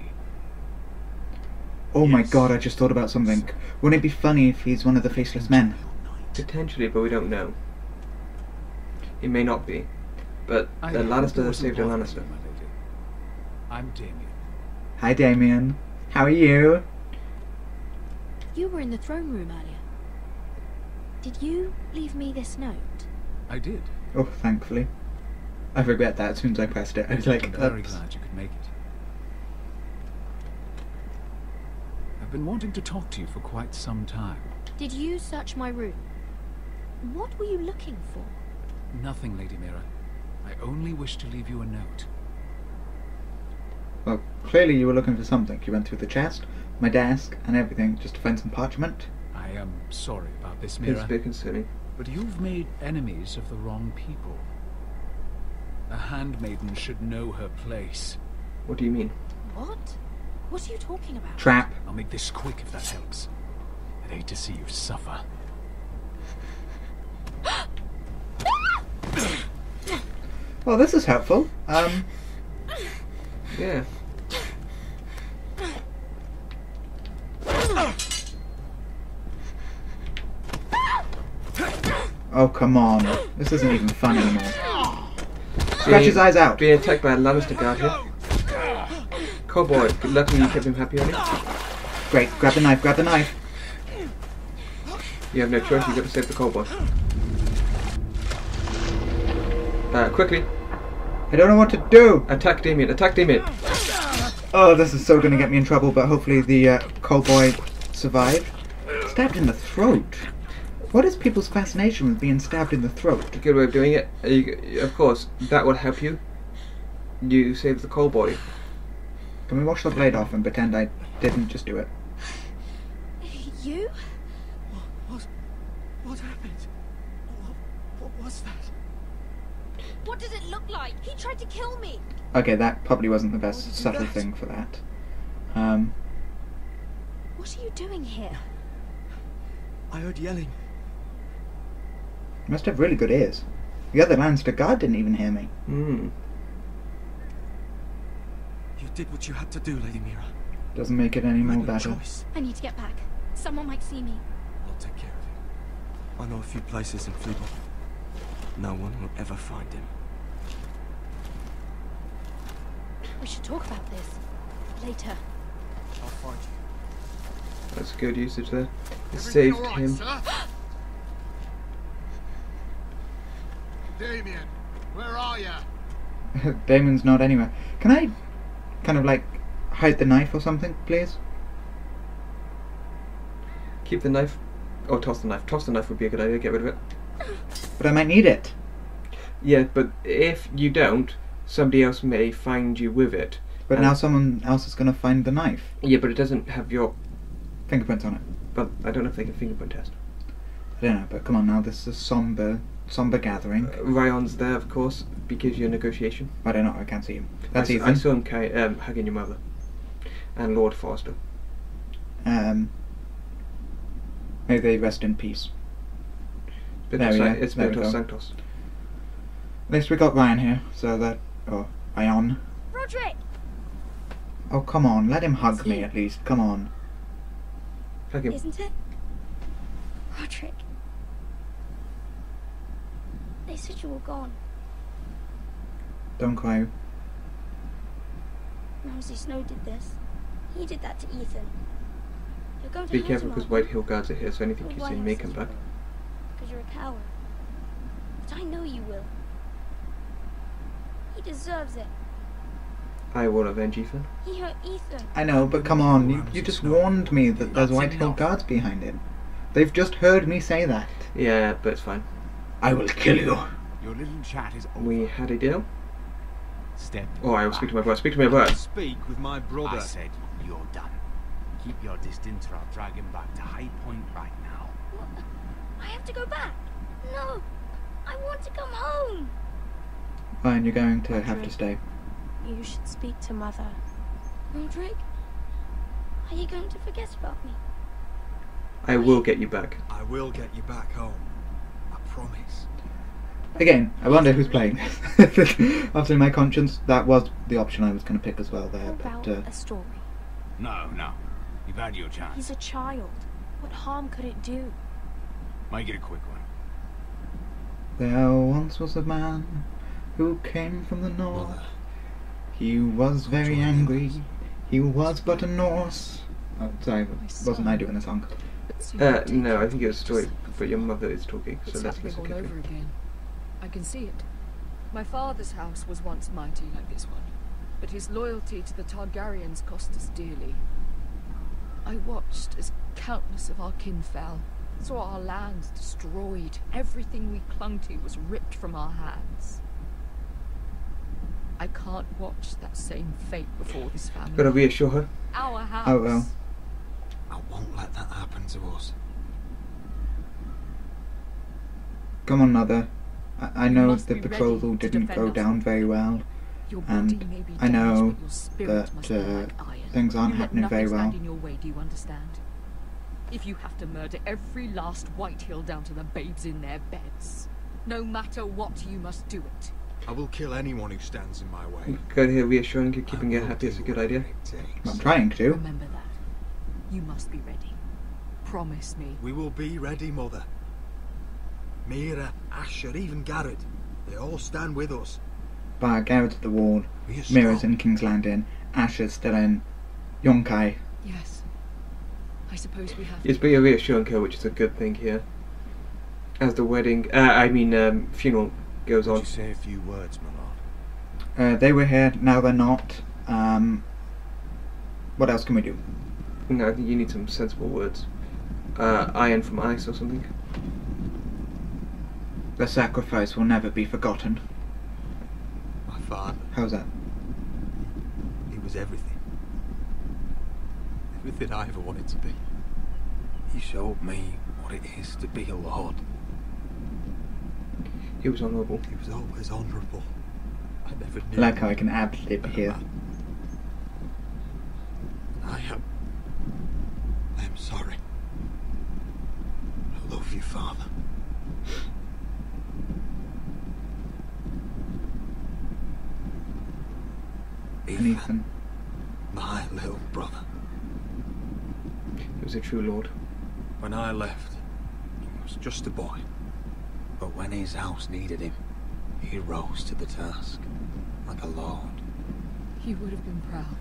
Oh my god, I just thought about something. Wouldn't it be funny if he's one of the faceless men? Potentially, but we don't know. He may not be. But I the hope Lannister there saved a wasn't Lannister. bother, my lady. I'm Damien. Hi Damien. How are you? You were in the throne room earlier. Did you leave me this note? I did. Oh, thankfully. I regret that as soon as I pressed it. I was like, I'm very oops. glad you could make it. I've been wanting to talk to you for quite some time. Did you search my room? What were you looking for? Nothing, Lady Mira. I only wish to leave you a note. Well, clearly you were looking for something. You went through the chest, my desk, and everything just to find some parchment. I am sorry about this, It's Mira. a bit concerning. But you've made enemies of the wrong people. A handmaiden should know her place. What do you mean? What? What are you talking about? Trap. I'll make this quick if that helps. I'd hate to see you suffer. Well, this is helpful. Um, Yeah. Oh come on. This isn't even fun anymore. Scratch his eyes out. Being attacked by a Lannister guard here. Cowboy, luckily you kept him happy on it. Great, grab the knife, grab the knife. You have no choice, you've got to save the cowboy. Uh, quickly. I don't know what to do. Attack Damien, attack Damien. Oh, this is so going to get me in trouble, but hopefully the uh, cowboy survived. Stabbed in the throat. What is people's fascination with being stabbed in the throat? A good way of doing it. You, of course, that would help you. You save the cowboy. Can we wash the blade off and pretend I didn't just do it? You? What? What happened? What, what was that? What does it look like? He tried to kill me. Okay, that probably wasn't the best subtle thing for that. Um, What are you doing here? I heard yelling. You must have really good ears. The other Lannister guard didn't even hear me. Hmm. You did what you had to do, Lady Mira. Doesn't make it any more no better. choice. I need to get back. Someone might see me. I'll take care of him. I know a few places in Fleabag. No one will ever find him. We should talk about this later. I'll find you. That's good usage there. It saved all right, him. sir? Damien, where are you? Damon's not anywhere. Can I kind of like hide the knife or something, please? Keep the knife. Or toss the knife. Toss the knife would be a good idea, get rid of it. But I might need it. Yeah, but if you don't, somebody else may find you with it. But now someone else is going to find the knife. Yeah, but it doesn't have your. Fingerprints on it. But I don't know if they can fingerprint test. I don't know, but come on now, this is a somber, somber gathering. Uh, Ryon's there, of course, because you're negotiation. I don't know, I can't see him. That's I, s- Ethan. I saw him ki- um, hugging your mother. And Lord Forrester. Um, may they rest in peace. Bit There we San- go, it's there we Spiritus go. Sanctus. At least we got Ryon here, so that. Oh, Ion. Rodrik! Oh, come on, let him hug me at least. Come on. Hug him. Isn't it? Rodrik. They said you were gone. Don't cry. Ramsay Snow did this. He did that to Ethan. You're going to Be careful him, because aren't White Hill guards are here, so anything you why say may come back. Because you're a coward. But I know you will. He deserves it. I will avenge Ethan. He hurt Ethan. I know, but come on, you, you just warned me that there's Whitehill guards behind him. They've just heard me say that. Yeah, but it's fine. I will kill you. Your little chat is over. We had a deal. Step. Oh, I will speak to my brother. Speak to my brother. Speak with my brother. I said you're done. Keep your distance or I'll drag him back to High Point right now. I have to go back. No. I want to come home. Fine, you're going to have to stay. you should speak to Mother. Rodrik? Are you going to forget about me? I will get you back. I will get you back home. I promise. Again, I wonder who's playing this. After my conscience, that was the option I was going to pick as well there, How but uh, a story? No, no. You've had your chance. He's a child. What harm could it do? Make it a quick one. there once was a man who came from the north. He was very angry. He was but a Norse. Oh, sorry, wasn't I doing the song? Uh, no, I think it's a story, but your mother is talking, so It's let's happening all over again. I can see it. My father's house was once mighty like this one, but his loyalty to the Targaryens cost us dearly. I watched as countless of our kin fell, saw our lands destroyed, everything we clung to was ripped from our hands. I can't watch that same fate before this family. Gotta reassure her. Our house. Oh well. I won't let that happen to us. Come on, mother. I, I know the be betrothal didn't defend go us. down very well, Your body and may be I know but your must that be uh, like things aren't you happening very well. in your way, do you understand? If you have to murder every last Whitehill down to the babes in their beds, no matter what, you must do it. I will kill anyone who stands in my way. Go here reassuring her, keeping her happy is a good idea. I'm trying to. Remember that. You must be ready. Promise me. We will be ready, Mother. Mira, Asher, even Gared. They all stand with us. Bar Gared's at the wall, We are Mira's in King's Landing, Asher's still in, Yunkai. Yes. I suppose we have. Yes, but you're reassuring her, which is a good thing here. As the wedding, uh, I mean, um, funeral goes Would on. you say a few words, my lord? Uh, they were here, now they're not. Um, what else can we do? No, I think you need some sensible words. Uh, iron from ice or something. The sacrifice will never be forgotten. My father. How's that? He was everything. Everything I ever wanted to be. He showed me what it is to be a lord. He was honourable. He was always honourable. I never knew. Like how I can ad lib here. I am. I am sorry. I love you, Father. And Ethan. My little brother. He was a true lord. When I left, he was just a boy. But when his house needed him, he rose to the task, like a lord. He would have been proud.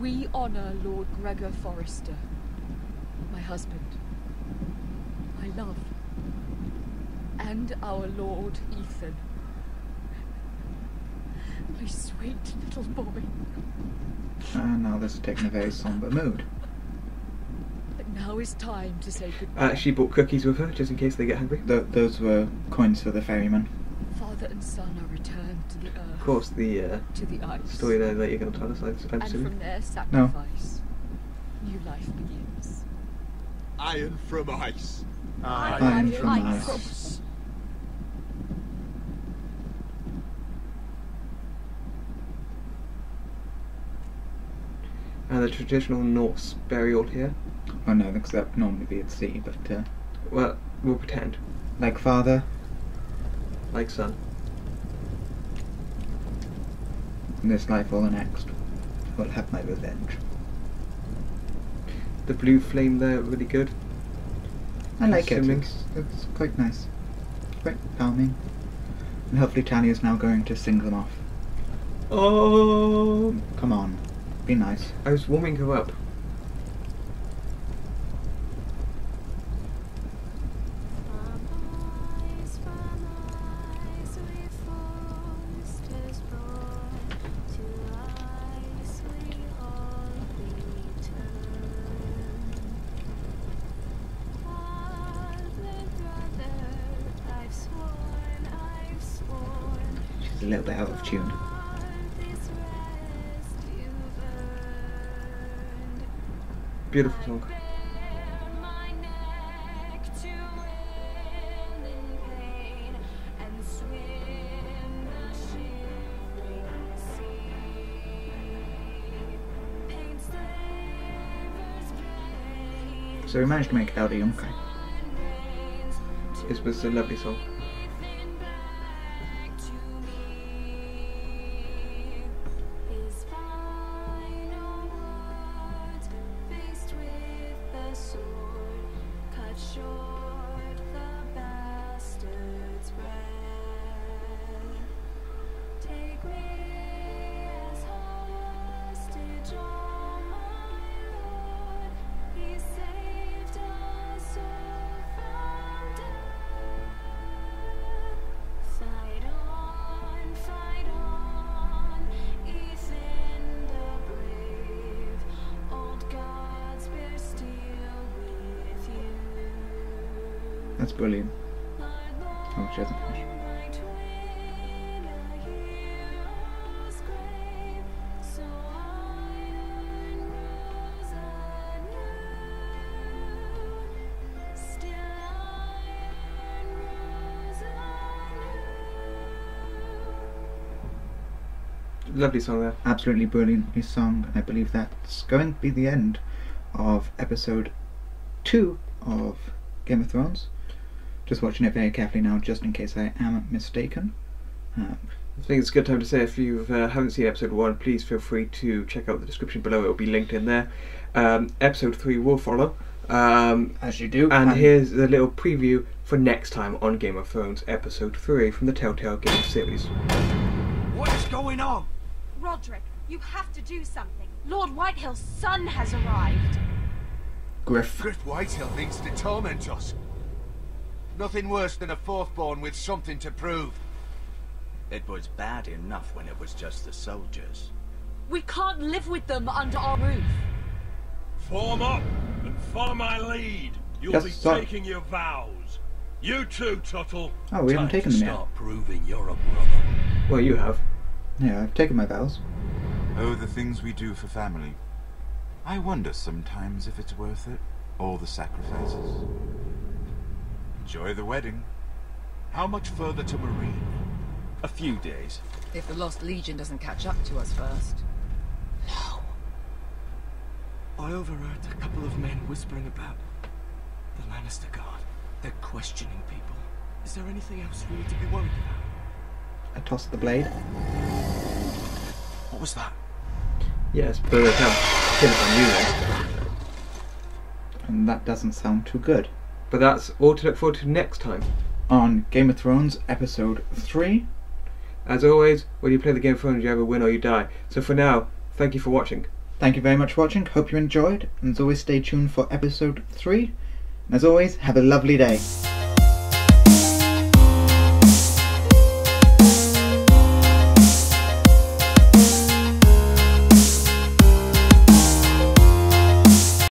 We honour Lord Gregor Forrester, my husband, my love, and our Lord Ethan, my sweet little boy. And now this is taking a very somber mood. But now is time to say goodbye. Uh, she brought cookies with her, just in case they get hungry. Th- those were coins for the ferryman. Father and son are returned to the earth. Of course, the uh, To the ice. story there that you're going to tell us, I'm and assuming. from their sacrifice, new life begins. Iron from ice. Iron from ice. And the traditional Norse burial here. Oh no, because that would normally be at sea, but uh, Well, we'll pretend. like father, Like son. in this life or the next, I'll have my revenge. The blue flame there, really good. I like it. Consuming. It's, it's quite nice. Quite calming. And hopefully Talia's now going to sing them off. Oh, Come on. Be nice. I was warming her up. We managed to make El de Yunque. It was a lovely song. That's brilliant. Oh, she hasn't finished. Lovely song there. Absolutely brilliantly sung. I believe that's going to be the end of episode two of Game of Thrones. Just watching it very carefully now, just in case I am mistaken. Um, I think it's a good time to say if you uh, haven't seen episode one, please feel free to check out the description below. It will be linked in there. Um, episode three will follow. Um, As you do. And and- here's a little preview for next time on Game of Thrones, episode three from the Telltale Games series. What is going on? Rodrik, you have to do something. Lord Whitehill's son has arrived. Gryff. Gryff Whitehill needs to torment us. Nothing worse than a fourthborn with something to prove. It was bad enough when it was just the soldiers. We can't live with them under our roof. Form up and follow my lead. You'll Yes, be sir. taking your vows. You too, Tuttle. Oh, we haven't taken to them yet. start proving you're a brother. Well, you have. Yeah, I've taken my vows. Oh, the things we do for family. I wonder sometimes if it's worth it. All the sacrifices. Enjoy the wedding. How much further to Meereen? A few days. If the Lost Legion doesn't catch up to us first. No. I overheard a couple of men whispering about the Lannister Guard. They're questioning people. Is there anything else we need to be worried about? I tossed the blade. What was that? Yes, but uh, I can't pin it on you. And that doesn't sound too good. But that's all to look forward to next time. On Game of Thrones episode 3. As always, when you play the Game of Thrones, you either win or you die. So for now, thank you for watching. Thank you very much for watching. Hope you enjoyed. And as always, stay tuned for episode 3. And as always, have a lovely day.